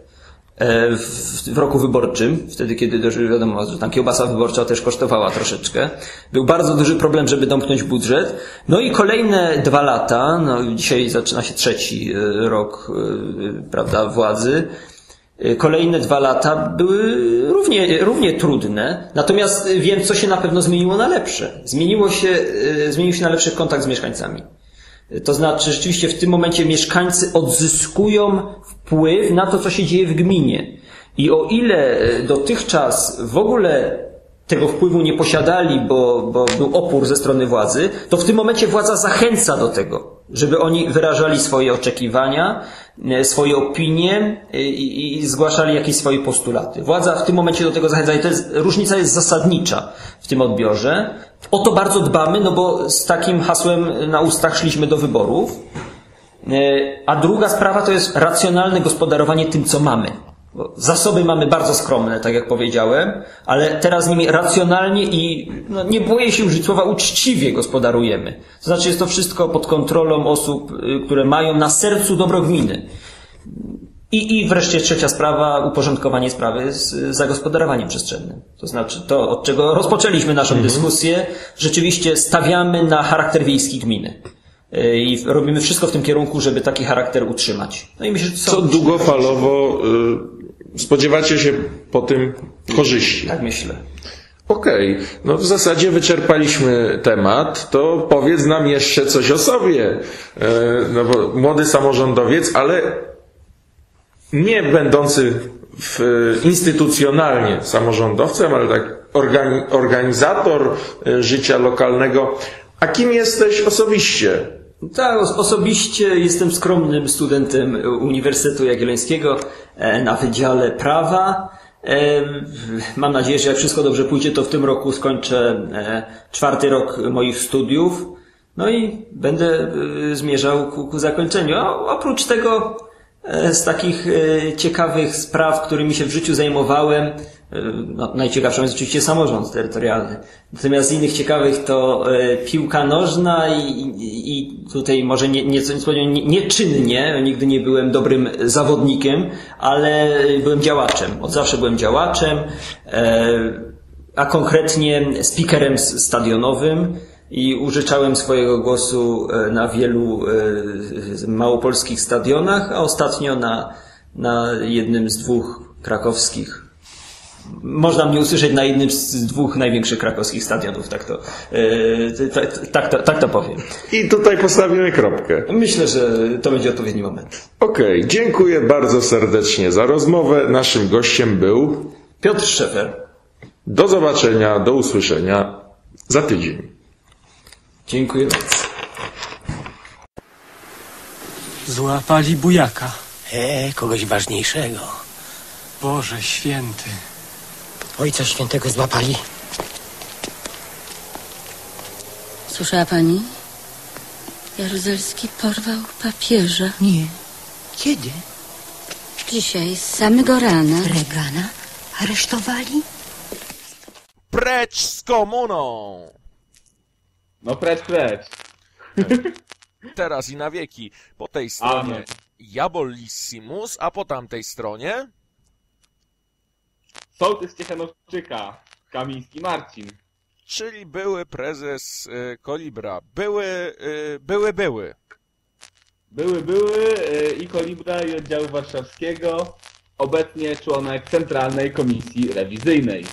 w, w roku wyborczym, wtedy kiedy wiadomo, że tam kiełbasa wyborcza też kosztowała troszeczkę. Był bardzo duży problem, żeby domknąć budżet. No i kolejne dwa lata, no dzisiaj zaczyna się trzeci e, rok, e, prawda, władzy. Kolejne dwa lata były równie, równie trudne, natomiast wiem, co się na pewno zmieniło na lepsze. Zmieniło się, zmienił się na lepszy kontakt z mieszkańcami. To znaczy, rzeczywiście w tym momencie mieszkańcy odzyskują wpływ na to, co się dzieje w gminie. I o ile dotychczas w ogóle tego wpływu nie posiadali, bo, bo był opór ze strony władzy, to w tym momencie władza zachęca do tego, żeby oni wyrażali swoje oczekiwania, swoje opinie i, i zgłaszali jakieś swoje postulaty. Władza w tym momencie do tego zachęca i to jest, różnica jest zasadnicza w tym odbiorze. O to bardzo dbamy, no bo z takim hasłem na ustach szliśmy do wyborów. A druga sprawa to jest racjonalne gospodarowanie tym, co mamy. Zasoby mamy bardzo skromne, tak jak powiedziałem, ale teraz nimi racjonalnie i no, nie boję się użyć słowa uczciwie gospodarujemy. To znaczy jest to wszystko pod kontrolą osób, y, które mają na sercu dobro gminy. I, I wreszcie trzecia sprawa, uporządkowanie sprawy z zagospodarowaniem przestrzennym. To znaczy to, od czego rozpoczęliśmy naszą Mhm. dyskusję, rzeczywiście stawiamy na charakter wiejski gminy. Y, I robimy wszystko w tym kierunku, żeby taki charakter utrzymać. No i myślę, że Co długofalowo y, spodziewacie się po tym korzyści? Tak myślę. Okej, no w zasadzie wyczerpaliśmy temat, to powiedz nam jeszcze coś o sobie. E, No bo młody samorządowiec, ale nie będący w, instytucjonalnie samorządowcem, ale tak organi- organizator e, życia lokalnego. A kim jesteś osobiście? Tak, os- osobiście jestem skromnym studentem Uniwersytetu Jagiellońskiego e, na Wydziale Prawa. E, Mam nadzieję, że jak wszystko dobrze pójdzie, to w tym roku skończę e, czwarty rok moich studiów. No i będę zmierzał ku, ku zakończeniu. A oprócz tego z takich ciekawych spraw, którymi się w życiu zajmowałem, no, najciekawszą jest oczywiście samorząd terytorialny. Natomiast z innych ciekawych to e, piłka nożna i, i, i tutaj może nie, nieco nie, nieczynnie, nigdy nie byłem dobrym zawodnikiem, ale byłem działaczem. Od zawsze byłem działaczem, a konkretnie speakerem stadionowym i użyczałem swojego głosu na wielu małopolskich stadionach, a ostatnio na, na jednym z dwóch krakowskich. Można mnie usłyszeć na jednym z dwóch największych krakowskich stadionów, tak to, e, tak, tak, to, tak to powiem. I tutaj postawimy kropkę. Myślę, że to będzie odpowiedni moment. Okej, dziękuję bardzo serdecznie za rozmowę. Naszym gościem był Piotr Szefer. Do zobaczenia, do usłyszenia za tydzień. Dziękuję bardzo. Złapali bujaka. E, kogoś ważniejszego. Boże święty. Ojca Świętego złapali. Słyszała pani? Jaruzelski porwał papieża. Nie. Kiedy? Dzisiaj, z samego rana. Regana aresztowali? Precz z komuną! No precz, precz. [laughs] Teraz i na wieki. Po tej stronie Amen. Jabolissimus, a po tamtej stronie Sołtys Ciechanowczyka, Kamiński Marcin. czyli były prezes y, Kolibra. Były, y, były, były. Były, były y, i Kolibra i oddziału warszawskiego, obecnie członek Centralnej Komisji Rewizyjnej.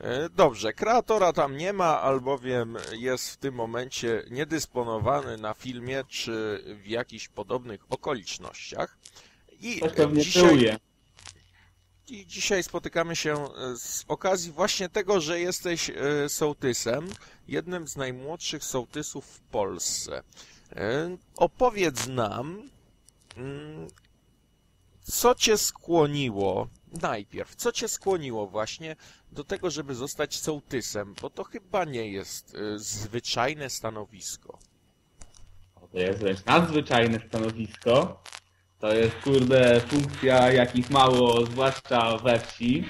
E, Dobrze, kreatora tam nie ma, albowiem jest w tym momencie niedysponowany na filmie czy w jakichś podobnych okolicznościach. I Ktoś pewnie dzisiaj. I dzisiaj spotykamy się e, z okazji właśnie tego, że jesteś e, sołtysem, jednym z najmłodszych sołtysów w Polsce. E, Opowiedz nam, mm, co cię skłoniło, najpierw, co cię skłoniło właśnie do tego, żeby zostać sołtysem, bo to chyba nie jest zwyczajne stanowisko. To jest wręcz nadzwyczajne stanowisko. To jest, kurde, funkcja jakich mało, zwłaszcza we wsi.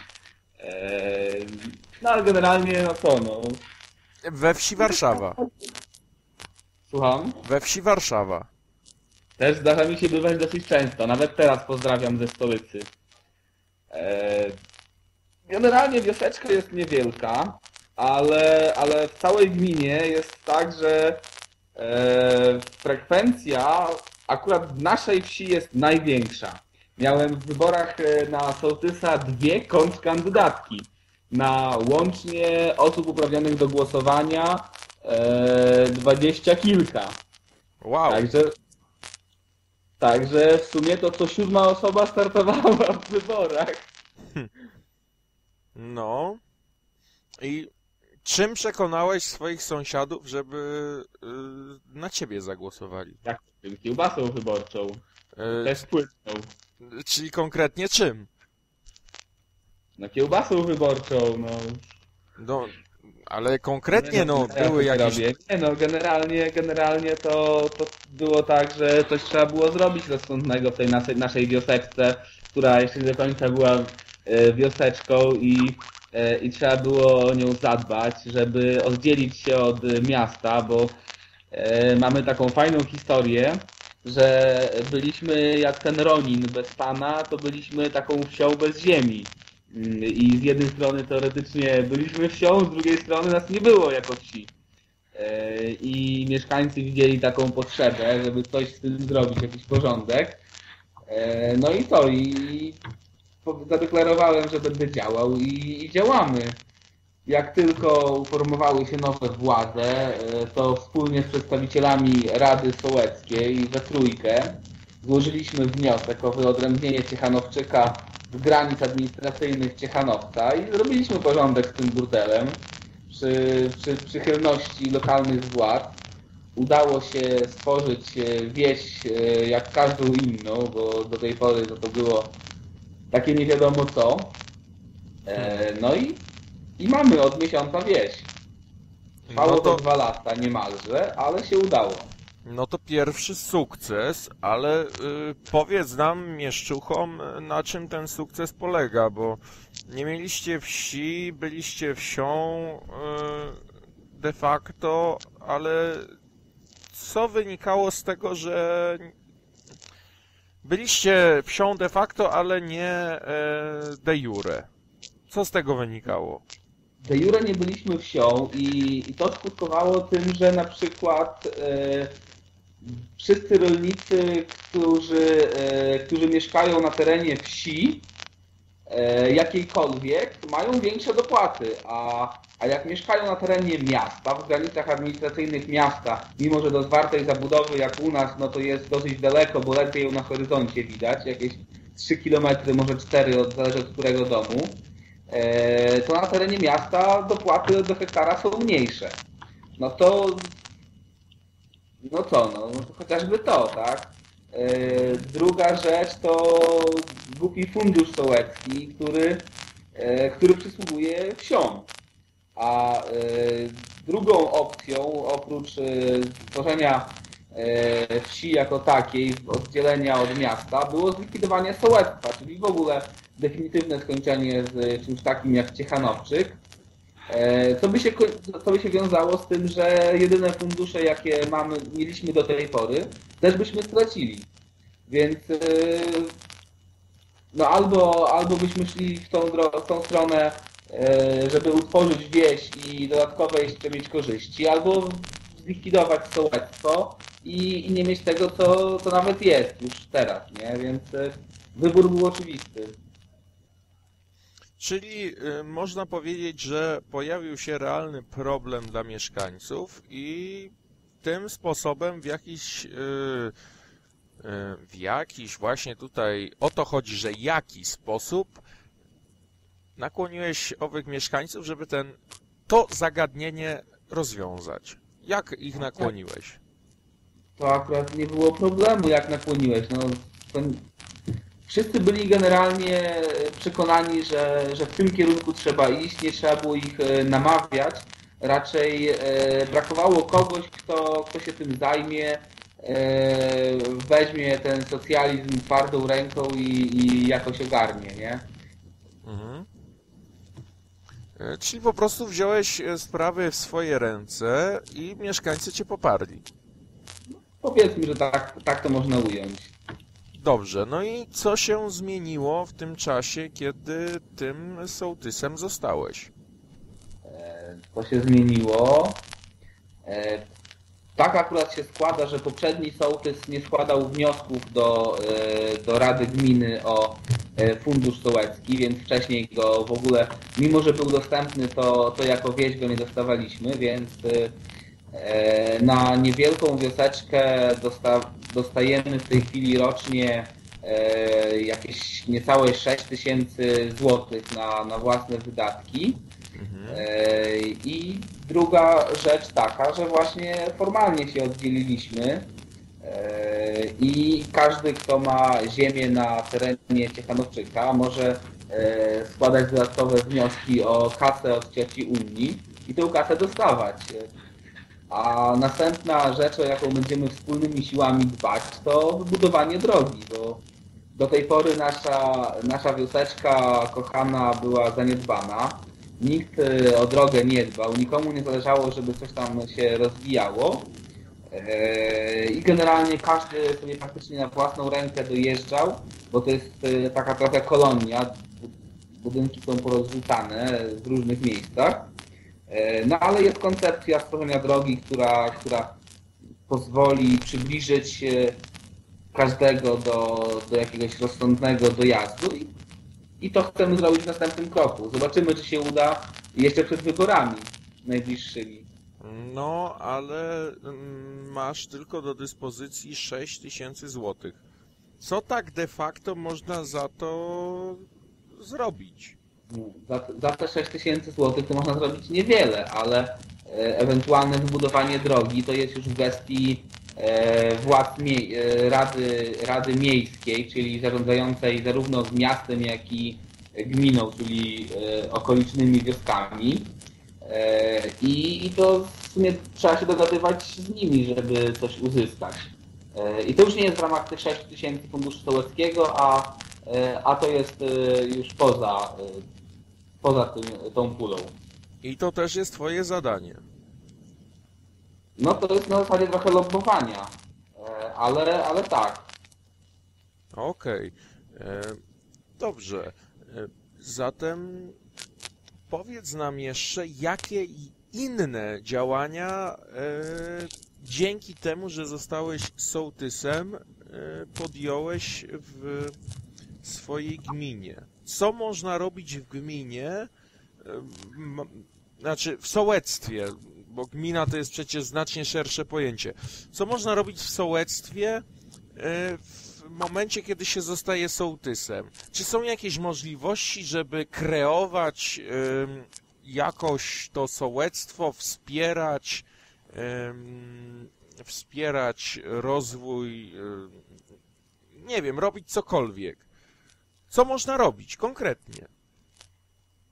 Eee, no ale generalnie, no co, no. We wsi Warszawa. Słucham? We wsi Warszawa. Też zdarza mi się bywać dosyć często. Nawet teraz pozdrawiam ze stolicy. Eee, generalnie wioseczka jest niewielka, ale, ale w całej gminie jest tak, że e, frekwencja akurat w naszej wsi jest największa. Miałem w wyborach e, na sołtysa dwie kontrkandydatki. Na łącznie osób uprawnionych do głosowania e, dwadzieścia kilka. Wow. Także, także w sumie to co siódma osoba startowała w wyborach. No. I czym przekonałeś swoich sąsiadów, żeby y, na ciebie zagłosowali? Jak kiełbasą wyborczą. Y, Też płynną. czyli konkretnie czym? No kiełbasą wyborczą, no. No, ale konkretnie, Nie, no, to były jakieś... robię. Nie no, generalnie, generalnie to, to było tak, że coś trzeba było zrobić rozsądnego w tej naszej, naszej wioseczce, która jeszcze nie do końca była e, wioseczką i, i trzeba było o nią zadbać, żeby oddzielić się od e, miasta, bo e, mamy taką fajną historię, że byliśmy jak ten Ronin bez pana, to byliśmy taką wsią bez ziemi. Mm, I z jednej strony teoretycznie byliśmy wsią, z drugiej strony nas nie było jako wsi. E, I mieszkańcy widzieli taką potrzebę, żeby coś z tym zrobić, jakiś porządek. E, No i co? I zadeklarowałem, że będę działał i, działamy. Jak tylko uformowały się nowe władze, e, to wspólnie z przedstawicielami Rady Sołeckiej we trójkę złożyliśmy wniosek o wyodrębnienie Ciechanowczyka z granic administracyjnych Ciechanowca i zrobiliśmy porządek z tym burdelem przy, przy przychylności lokalnych władz. Udało się stworzyć e, wieś e, jak każdą inną, bo do tej pory to było takie nie wiadomo co. E, No i, i mamy od miesiąca wieś. Trwało No to to- dwa lata niemalże, ale się udało. No to pierwszy sukces, ale y, powiedz nam, mieszczuchom, na czym ten sukces polega, bo nie mieliście wsi, byliście wsią y, de facto, ale co wynikało z tego, że byliście wsią de facto, ale nie e, de jure? Co z tego wynikało? De jure nie byliśmy wsią i, i to skutkowało tym, że na przykład e, wszyscy rolnicy, którzy, e, którzy mieszkają na terenie wsi, jakiejkolwiek, mają większe dopłaty, a, a jak mieszkają na terenie miasta, w granicach administracyjnych miasta, mimo że do zwartej zabudowy jak u nas, no to jest dosyć daleko, bo ledwie ją na horyzoncie widać, jakieś 3 km, może 4, od, zależy od którego domu, e, to na terenie miasta dopłaty do hektara są mniejsze. No to no co, no, chociażby to, tak? E, druga rzecz to głupi fundusz sołecki, który, e, który przysługuje wsiom. A e, drugą opcją, oprócz stworzenia e, wsi jako takiej, oddzielenia od miasta, było zlikwidowanie sołectwa, czyli w ogóle definitywne skończenie z czymś takim jak Ciechanowczyk. E, Co by, się, co by się wiązało z tym, że jedyne fundusze, jakie mamy, mieliśmy do tej pory, też byśmy stracili. Więc e, no albo, albo byśmy szli w tą, w tą stronę, e, żeby utworzyć wieś i dodatkowe jeszcze mieć korzyści, albo zlikwidować sołectwo i, i nie mieć tego, co, co nawet jest już teraz, nie? Więc e, wybór był oczywisty. Czyli y, można powiedzieć, że pojawił się realny problem dla mieszkańców i tym sposobem w jakiś, y, y, w jakiś właśnie tutaj, o to chodzi, że jaki sposób nakłoniłeś owych mieszkańców, żeby ten, to zagadnienie rozwiązać? Jak ich nakłoniłeś? To akurat nie było problemu, jak nakłoniłeś. No, to... Wszyscy byli generalnie przekonani, że, że w tym kierunku trzeba iść, nie trzeba było ich e, namawiać. Raczej e, brakowało kogoś, kto, kto się tym zajmie, e, weźmie ten socjalizm twardą ręką i, i jakoś ogarnie, nie? Mhm. E, Czyli po prostu wziąłeś e, sprawy w swoje ręce i mieszkańcy cię poparli. Powiedzmy, że tak, tak to można ująć. Dobrze, no i co się zmieniło w tym czasie, kiedy tym sołtysem zostałeś? E, To się zmieniło. E, Tak akurat się składa, że poprzedni sołtys nie składał wniosków do, e, do Rady Gminy o Fundusz Sołecki, więc wcześniej go w ogóle, mimo że był dostępny, to, to jako wieś go nie dostawaliśmy, więc na niewielką wioseczkę dosta, dostajemy w tej chwili rocznie e, jakieś niecałe 6 tysięcy złotych na, na własne wydatki. E, I druga rzecz taka, że właśnie formalnie się oddzieliliśmy e, i każdy, kto ma ziemię na terenie Ciechanowczyka może składać dodatkowe wnioski o kasę od cioci Unii i tę kasę dostawać. A następna rzecz, o jaką będziemy wspólnymi siłami dbać, to wybudowanie drogi, bo do tej pory nasza, nasza wioseczka kochana była zaniedbana. Nikt e, o drogę nie dbał, nikomu nie zależało, żeby coś tam się rozwijało. E, I generalnie każdy sobie praktycznie na własną rękę dojeżdżał, bo to jest e, taka trochę kolonia. Budynki są porozrzucane w różnych miejscach. E, No ale jest koncepcja stworzenia drogi, która, która pozwoli przybliżyć każdego do, do jakiegoś rozsądnego dojazdu i, i to chcemy zrobić w następnym kroku. Zobaczymy, czy się uda jeszcze przed wyborami najbliższymi. No, ale mm, masz tylko do dyspozycji 6 tysięcy złotych. Co tak de facto można za to zrobić? Za, za te 6 tysięcy złotych to można zrobić niewiele, ale e, ewentualne wybudowanie drogi to jest już w gestii e, władz e, Rady, Rady Miejskiej, czyli zarządzającej zarówno miastem, jak i gminą, czyli okolicznymi wioskami. I, I to w sumie trzeba się dogadywać z nimi, żeby coś uzyskać. I to już nie jest w ramach tych 6 tysięcy funduszu sołeckiego, a, a to jest już poza, poza tym, tą pulą. I to też jest twoje zadanie. No to jest na zasadzie trochę lobbowania, e, ale, ale tak. Okej. E, Dobrze. E, Zatem powiedz nam jeszcze, jakie inne działania dzięki temu, że zostałeś sołtysem, podjąłeś w swojej gminie. Co można robić w gminie, znaczy w sołectwie, bo gmina to jest przecież znacznie szersze pojęcie. Co można robić w sołectwie e, w momencie, kiedy się zostaje sołtysem? Czy są jakieś możliwości, żeby kreować jakoś to sołectwo, wspierać, wspierać rozwój, nie wiem, robić cokolwiek? Co można robić konkretnie?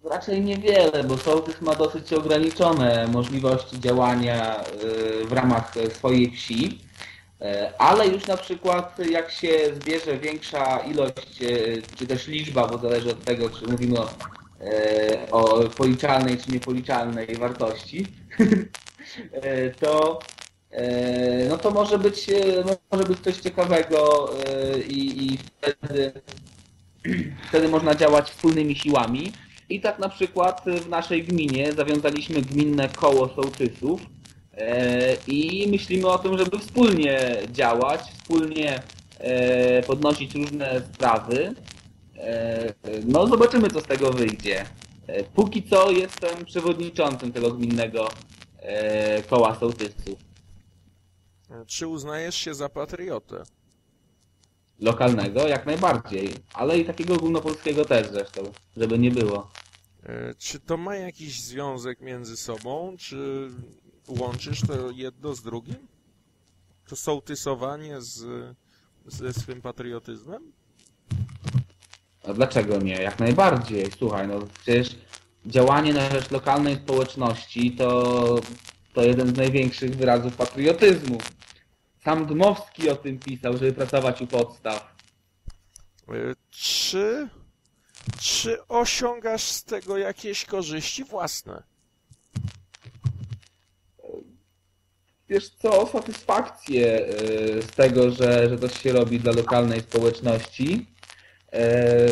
Raczej niewiele, bo sołtys ma dosyć ograniczone możliwości działania y, w ramach swojej wsi, Y, ale już na przykład jak się zbierze większa ilość, y, czy też liczba, bo zależy od tego, czy mówimy o, y, o policzalnej czy niepoliczalnej wartości, [laughs] to no to może być, może być coś ciekawego i, i wtedy wtedy można działać wspólnymi siłami. I tak na przykład w naszej gminie zawiązaliśmy gminne koło sołtysów e, i myślimy o tym, żeby wspólnie działać, wspólnie e, podnosić różne sprawy. E, No zobaczymy, co z tego wyjdzie. Póki co jestem przewodniczącym tego gminnego koła sołtysów. Czy uznajesz się za patriotę? Lokalnego jak najbardziej, ale i takiego ogólnopolskiego też zresztą, żeby nie było. E, Czy to ma jakiś związek między sobą? Czy łączysz to jedno z drugim? To sołtysowanie z, ze swym patriotyzmem? A dlaczego nie? Jak najbardziej. Słuchaj, no przecież działanie na rzecz lokalnej społeczności to, to jeden z największych wyrazów patriotyzmu. Sam Dmowski o tym pisał, żeby pracować u podstaw. E, Czy, czy osiągasz z tego jakieś korzyści własne? Wiesz co, satysfakcję e, z tego, że, że to się robi dla lokalnej społeczności. E,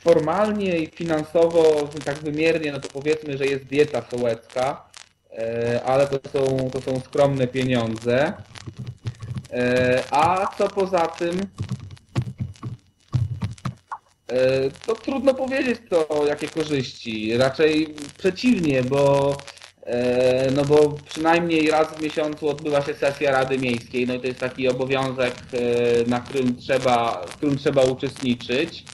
Formalnie i finansowo, tak wymiernie, no to powiedzmy, że jest dieta sołecka, ale to są, to są skromne pieniądze. E, A co poza tym, e, to trudno powiedzieć to jakie korzyści. Raczej przeciwnie, bo e, no bo przynajmniej raz w miesiącu odbywa się sesja Rady Miejskiej, no i to jest taki obowiązek, na którym trzeba, w którym trzeba uczestniczyć.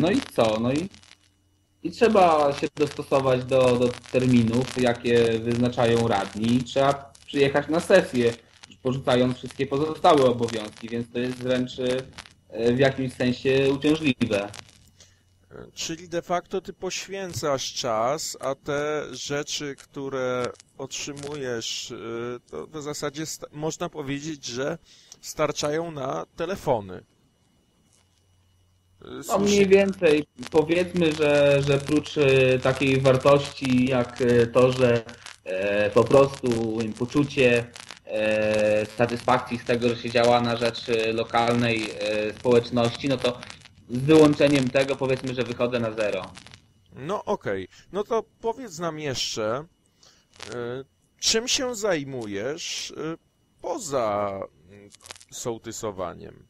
No i co? No i, i trzeba się dostosować do, do terminów, jakie wyznaczają radni. Trzeba przyjechać na sesję, porzucając wszystkie pozostałe obowiązki, więc to jest wręcz e, w jakimś sensie uciążliwe. E, Czyli de facto ty poświęcasz czas, a te rzeczy, które otrzymujesz, y, to w zasadzie można powiedzieć, że starczają na telefony. Y, No mniej więcej powiedzmy, że, że prócz e, takiej wartości jak e, to, że e, po prostu poczucie e, satysfakcji z tego, że się działa na rzecz e, lokalnej e, społeczności, no to z wyłączeniem tego powiedzmy, że wychodzę na zero. No okej, no to powiedz nam jeszcze, czym się zajmujesz poza sołtysowaniem?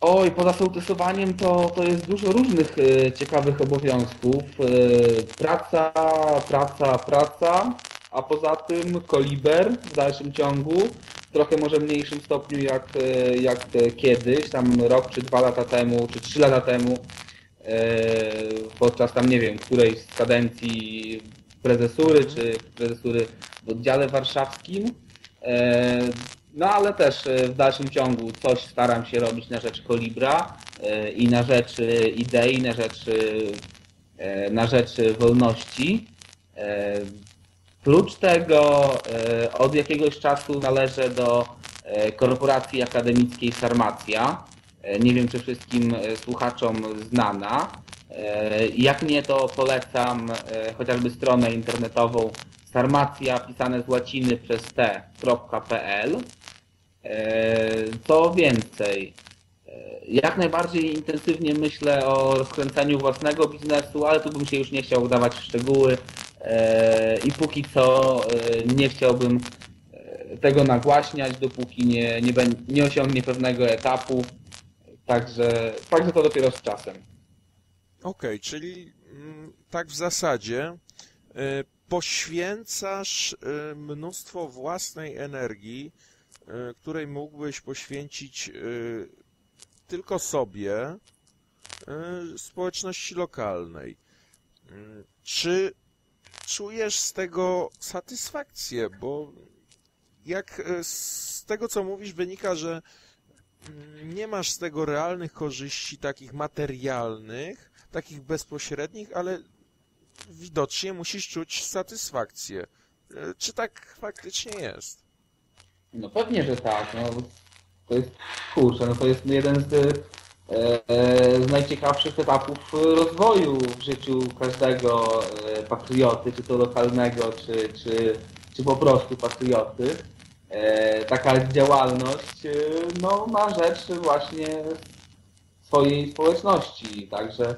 Oj, poza sołtysowaniem to, to jest dużo różnych e, ciekawych obowiązków. E, praca, praca, praca, a poza tym koliber w dalszym ciągu, w trochę może mniejszym stopniu jak, e, jak kiedyś, tam rok czy dwa lata temu, czy trzy lata temu, podczas tam, nie wiem, którejś z kadencji prezesury, czy prezesury w oddziale warszawskim. No ale też e, w dalszym ciągu coś staram się robić na rzecz Kolibra e, i na rzecz e, idei, na rzecz, e, na rzecz wolności. E, Prócz tego e, od jakiegoś czasu należę do korporacji akademickiej Sarmacja. Nie wiem, czy wszystkim słuchaczom znana. Jak nie, to polecam chociażby stronę internetową sarmacja pisane z łaciny przez t.pl. E, Co więcej, e, jak najbardziej intensywnie myślę o rozkręcaniu własnego biznesu, ale tu bym się już nie chciał wdawać w szczegóły e, i póki co e, nie chciałbym e, tego nagłaśniać, dopóki nie, nie, nie osiągnie pewnego etapu. Także, także to dopiero z czasem. Okej, czyli mm, tak w zasadzie poświęcasz mnóstwo własnej energii, której mógłbyś poświęcić y, tylko sobie, y, społeczności lokalnej. Y, Czy czujesz z tego satysfakcję? Bo jak z tego, co mówisz, wynika, że mm, nie masz z tego realnych korzyści takich materialnych, takich bezpośrednich, ale widocznie musisz czuć satysfakcję. E, Czy tak faktycznie jest? No pewnie, że tak. No, to jest, kurczę, no to jest jeden z, e, e, z najciekawszych etapów rozwoju w życiu każdego e, patrioty, czy to lokalnego, czy, czy, czy po prostu patrioty. E, taka działalność e, no, na rzecz właśnie swojej społeczności. Także,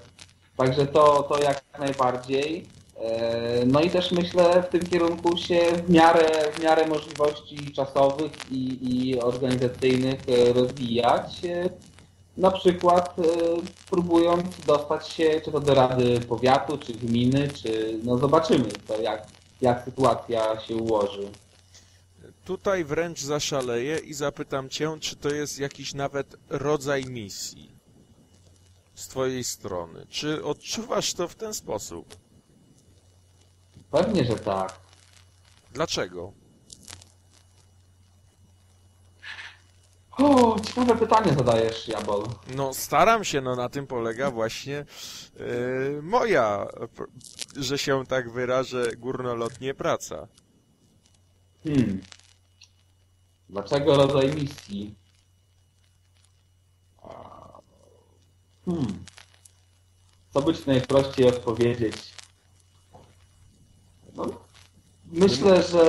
także to, to jak najbardziej. E, No i też myślę w tym kierunku się w miarę, w miarę możliwości czasowych i, i organizacyjnych e, rozwijać. E, Na przykład próbując dostać się czy to do Rady Powiatu, czy gminy, czy no zobaczymy to jak, jak sytuacja się ułoży. Tutaj wręcz zaszaleję i zapytam cię, czy to jest jakiś nawet rodzaj misji. z twojej strony. Czy odczuwasz to w ten sposób? Pewnie, że tak. Dlaczego? O, ciekawe pytanie zadajesz, Jabol. No, staram się, no na tym polega właśnie yy, moja, że się tak wyrażę, górnolotnie praca. Hmm. Dlaczego rodzaj misji? Hmm. Co by ci najprościej odpowiedzieć? No, myślę, że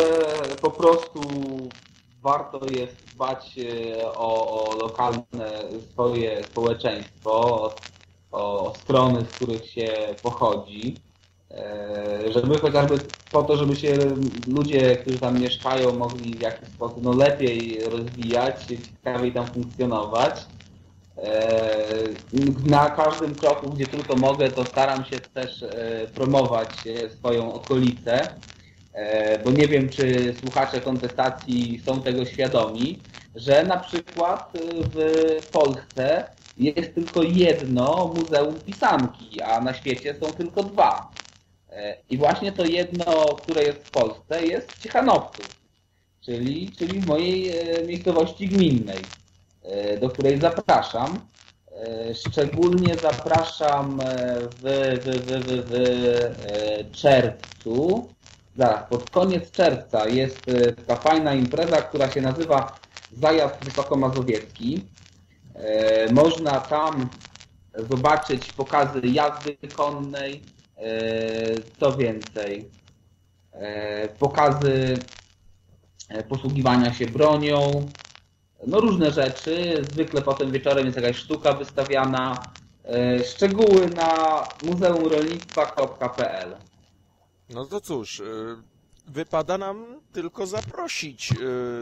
po prostu warto jest dbać e, o, o lokalne swoje społeczeństwo, o, o strony, z których się pochodzi. E, żeby chociażby po to, żeby się ludzie, którzy tam mieszkają, mogli w jakiś sposób no, lepiej rozwijać, ciekawiej tam funkcjonować. E, Na każdym kroku, gdzie tylko mogę, to staram się też promować swoją okolicę, bo nie wiem, czy słuchacze kontestacji są tego świadomi, że na przykład e, w Polsce jest tylko jedno Muzeum Pisanki, a na świecie są tylko dwa. E, I właśnie to jedno, które jest w Polsce, jest w Ciechanowcu, czyli, czyli w mojej e, miejscowości gminnej, e, do której zapraszam. E, Szczególnie zapraszam e, w, w, w, w, w e, czerwcu. Zaraz, pod koniec czerwca jest e, taka fajna impreza, która się nazywa Zajazd Wysokomazowiecki. E, Można tam zobaczyć pokazy jazdy konnej, e, co więcej, pokazy posługiwania się bronią, no różne rzeczy. Zwykle potem wieczorem jest jakaś sztuka wystawiana. Szczegóły na muzeumrolnictwa.pl No to cóż, y, wypada nam tylko zaprosić y,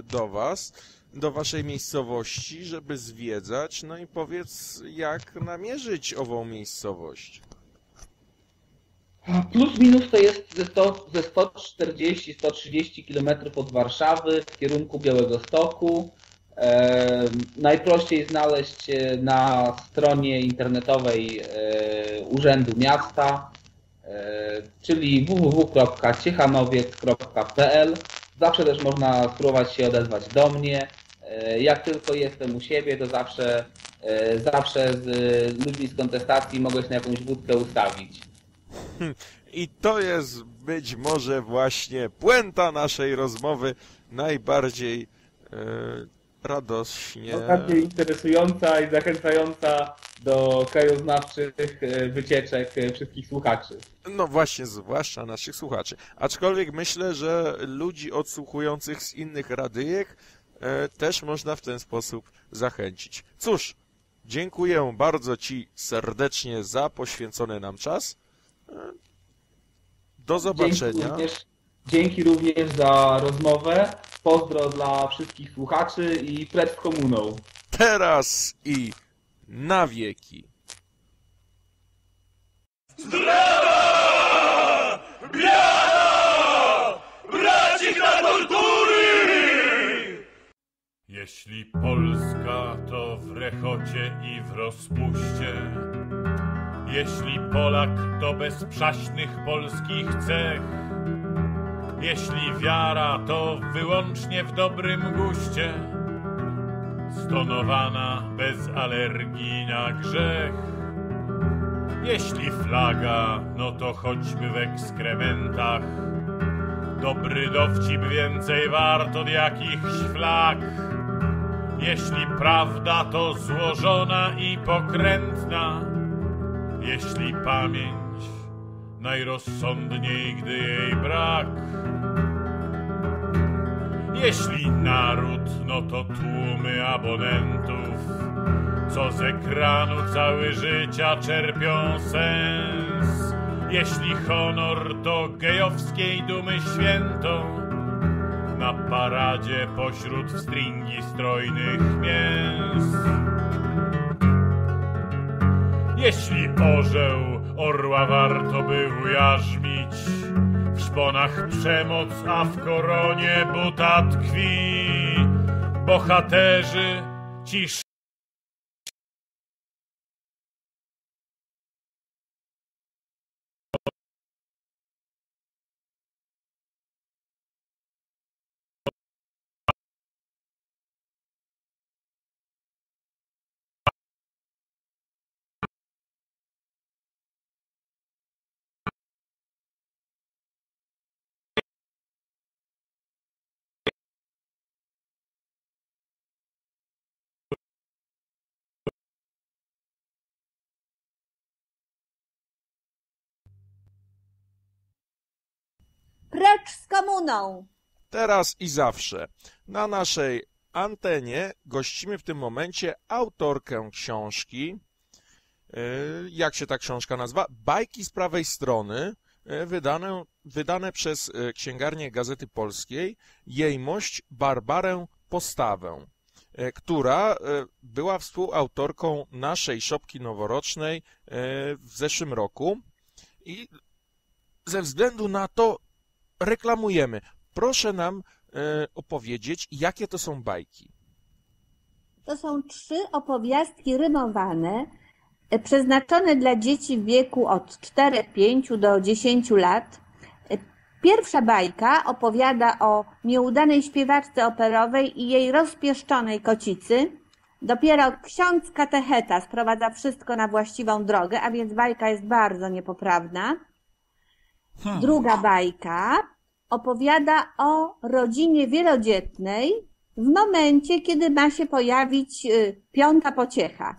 do Was, do Waszej miejscowości, żeby zwiedzać. No i powiedz, jak namierzyć ową miejscowość. Plus minus to jest ze, 100, ze 140-130 km od Warszawy w kierunku Białego Stoku. E, najprościej znaleźć na stronie internetowej e, Urzędu Miasta, e, czyli www.ciechanowiec.pl. Zawsze też można spróbować się odezwać do mnie. E, jak tylko jestem u siebie, to zawsze, e, zawsze z ludźmi z kontestacji mogę się na jakąś wódkę ustawić. I to jest być może właśnie puenta naszej rozmowy najbardziej e, radośnie. Bardziej interesująca i zachęcająca do krajoznawczych e, wycieczek e, wszystkich słuchaczy. No właśnie, zwłaszcza naszych słuchaczy. Aczkolwiek myślę, że ludzi odsłuchujących z innych radyjek e, też można w ten sposób zachęcić. Cóż, dziękuję bardzo Ci serdecznie za poświęcony nam czas. E, do zobaczenia. Dzięki również, dzięki również za rozmowę. Pozdro dla wszystkich słuchaczy i pred komuną. Teraz i na wieki. Bracich na tortury! Jeśli Polska to w rechocie i w rozpuście, jeśli Polak to bez przaśnych polskich cech, jeśli wiara to wyłącznie w dobrym guście, stonowana bez alergii na grzech, jeśli flaga, no to choćby w ekskrementach, dobry dowcip więcej wart od jakichś flag. Jeśli prawda to złożona i pokrętna, jeśli pamięć najrozsądniej, gdy jej brak. Jeśli naród, no to tłumy abonentów, co z ekranu całe życia czerpią sens. Jeśli honor to gejowskiej dumy święto, na paradzie pośród stringi strojnych mięs. Jeśli orzeł orła warto by ujarzmić, w szponach przemoc, a w koronie buta tkwi, bohaterzy ci Precz z komuną! Teraz i zawsze. Na naszej antenie gościmy w tym momencie autorkę książki. Yy, Jak się ta książka nazywa? Bajki z prawej strony, yy, wydane, wydane przez yy, księgarnię Gazety Polskiej, jejmość Barbarę Postawę, która była współautorką naszej szopki noworocznej w zeszłym roku i ze względu na to reklamujemy. Proszę nam e, opowiedzieć, jakie to są bajki. To są trzy opowiastki rymowane, e, przeznaczone dla dzieci w wieku od 4-5 do 10 lat. E, Pierwsza bajka opowiada o nieudanej śpiewaczce operowej i jej rozpieszczonej kocicy. Dopiero ksiądz katecheta sprowadza wszystko na właściwą drogę, a więc bajka jest bardzo niepoprawna. Druga bajka opowiada o rodzinie wielodzietnej w momencie, kiedy ma się pojawić y, piąta pociecha.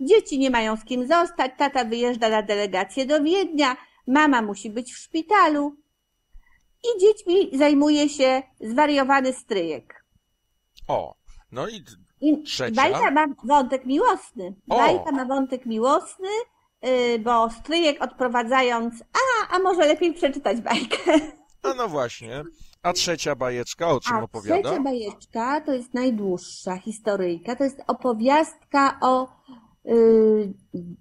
Dzieci nie mają z kim zostać, tata wyjeżdża na delegację do Wiednia, mama musi być w szpitalu i dziećmi zajmuje się zwariowany stryjek. O, no i I Trzecia? bajka ma wątek miłosny. O! Bajka ma wątek miłosny, bo stryjek odprowadzając, a, a może lepiej przeczytać bajkę. a no właśnie. A trzecia bajeczka o czym A opowiada? trzecia bajeczka to jest najdłuższa historyjka. To jest opowiastka o y,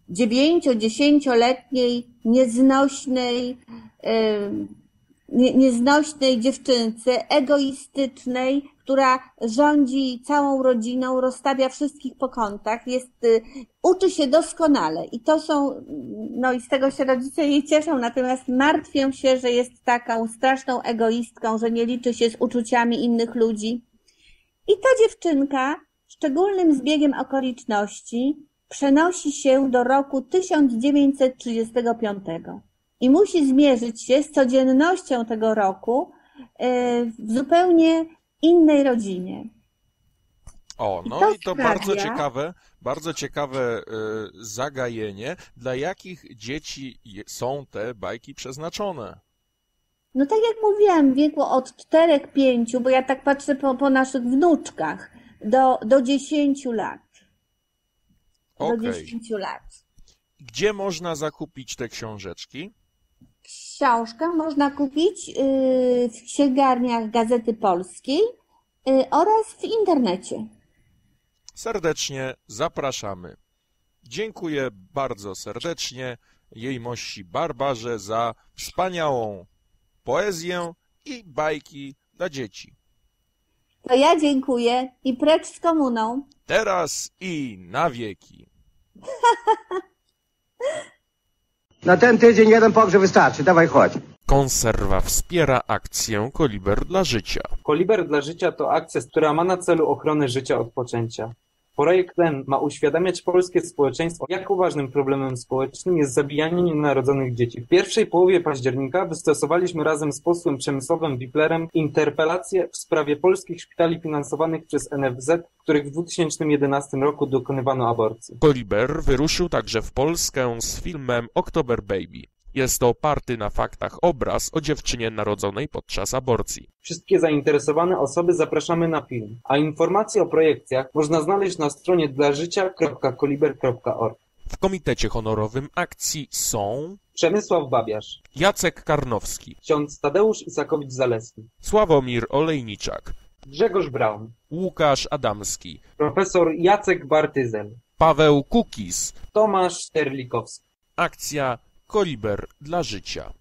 dziewięcio-dziesięcioletniej nieznośnej, y, nieznośnej dziewczynce, egoistycznej, która rządzi całą rodziną, rozstawia wszystkich po kątach, jest, y, uczy się doskonale i to są, no i z tego się rodzice jej cieszą, natomiast martwią się, że jest taką straszną egoistką, że nie liczy się z uczuciami innych ludzi. I ta dziewczynka szczególnym zbiegiem okoliczności przenosi się do roku 1935 i musi zmierzyć się z codziennością tego roku e, w zupełnie innej rodzinie. O, I no to i to bardzo ciekawe, bardzo ciekawe y, zagajenie. Dla jakich dzieci są te bajki przeznaczone? No tak jak mówiłam, w wieku od 4-5, bo ja tak patrzę po, po naszych wnuczkach, do, do 10 lat. Do Okej. 10 lat. Gdzie można zakupić te książeczki? Książkę można kupić yy, w księgarniach Gazety Polskiej yy, oraz w internecie. Serdecznie zapraszamy. Dziękuję bardzo serdecznie jej mości Barbarze za wspaniałą poezję i bajki dla dzieci. To ja dziękuję i precz z komuną. Teraz i na wieki. [laughs] Na ten tydzień jeden pogrzeb wystarczy, dawaj chodź. Konserwa wspiera akcję Koliber dla życia. Koliber dla życia to akcja, która ma na celu ochronę życia od poczęcia. Projekt ten ma uświadamiać polskie społeczeństwo, jak poważnym problemem społecznym jest zabijanie nienarodzonych dzieci. W pierwszej połowie października wystosowaliśmy razem z posłem Przemysłowem Wiplerem interpelację w sprawie polskich szpitali finansowanych przez NFZ, w których w 2011 roku dokonywano aborcji. Koliber wyruszył także w Polskę z filmem October Baby. Jest to oparty na faktach obraz o dziewczynie narodzonej podczas aborcji. Wszystkie zainteresowane osoby zapraszamy na film, a informacje o projekcjach można znaleźć na stronie dlażycia.koliber.org. W komitecie honorowym akcji są Przemysław Babiarz, Jacek Karnowski, ksiądz Tadeusz Isakowicz-Zaleski, Sławomir Olejniczak, Grzegorz Braun, Łukasz Adamski, profesor Jacek Bartyzel, Paweł Kukis. Tomasz Terlikowski. Akcja Koliber dla życia.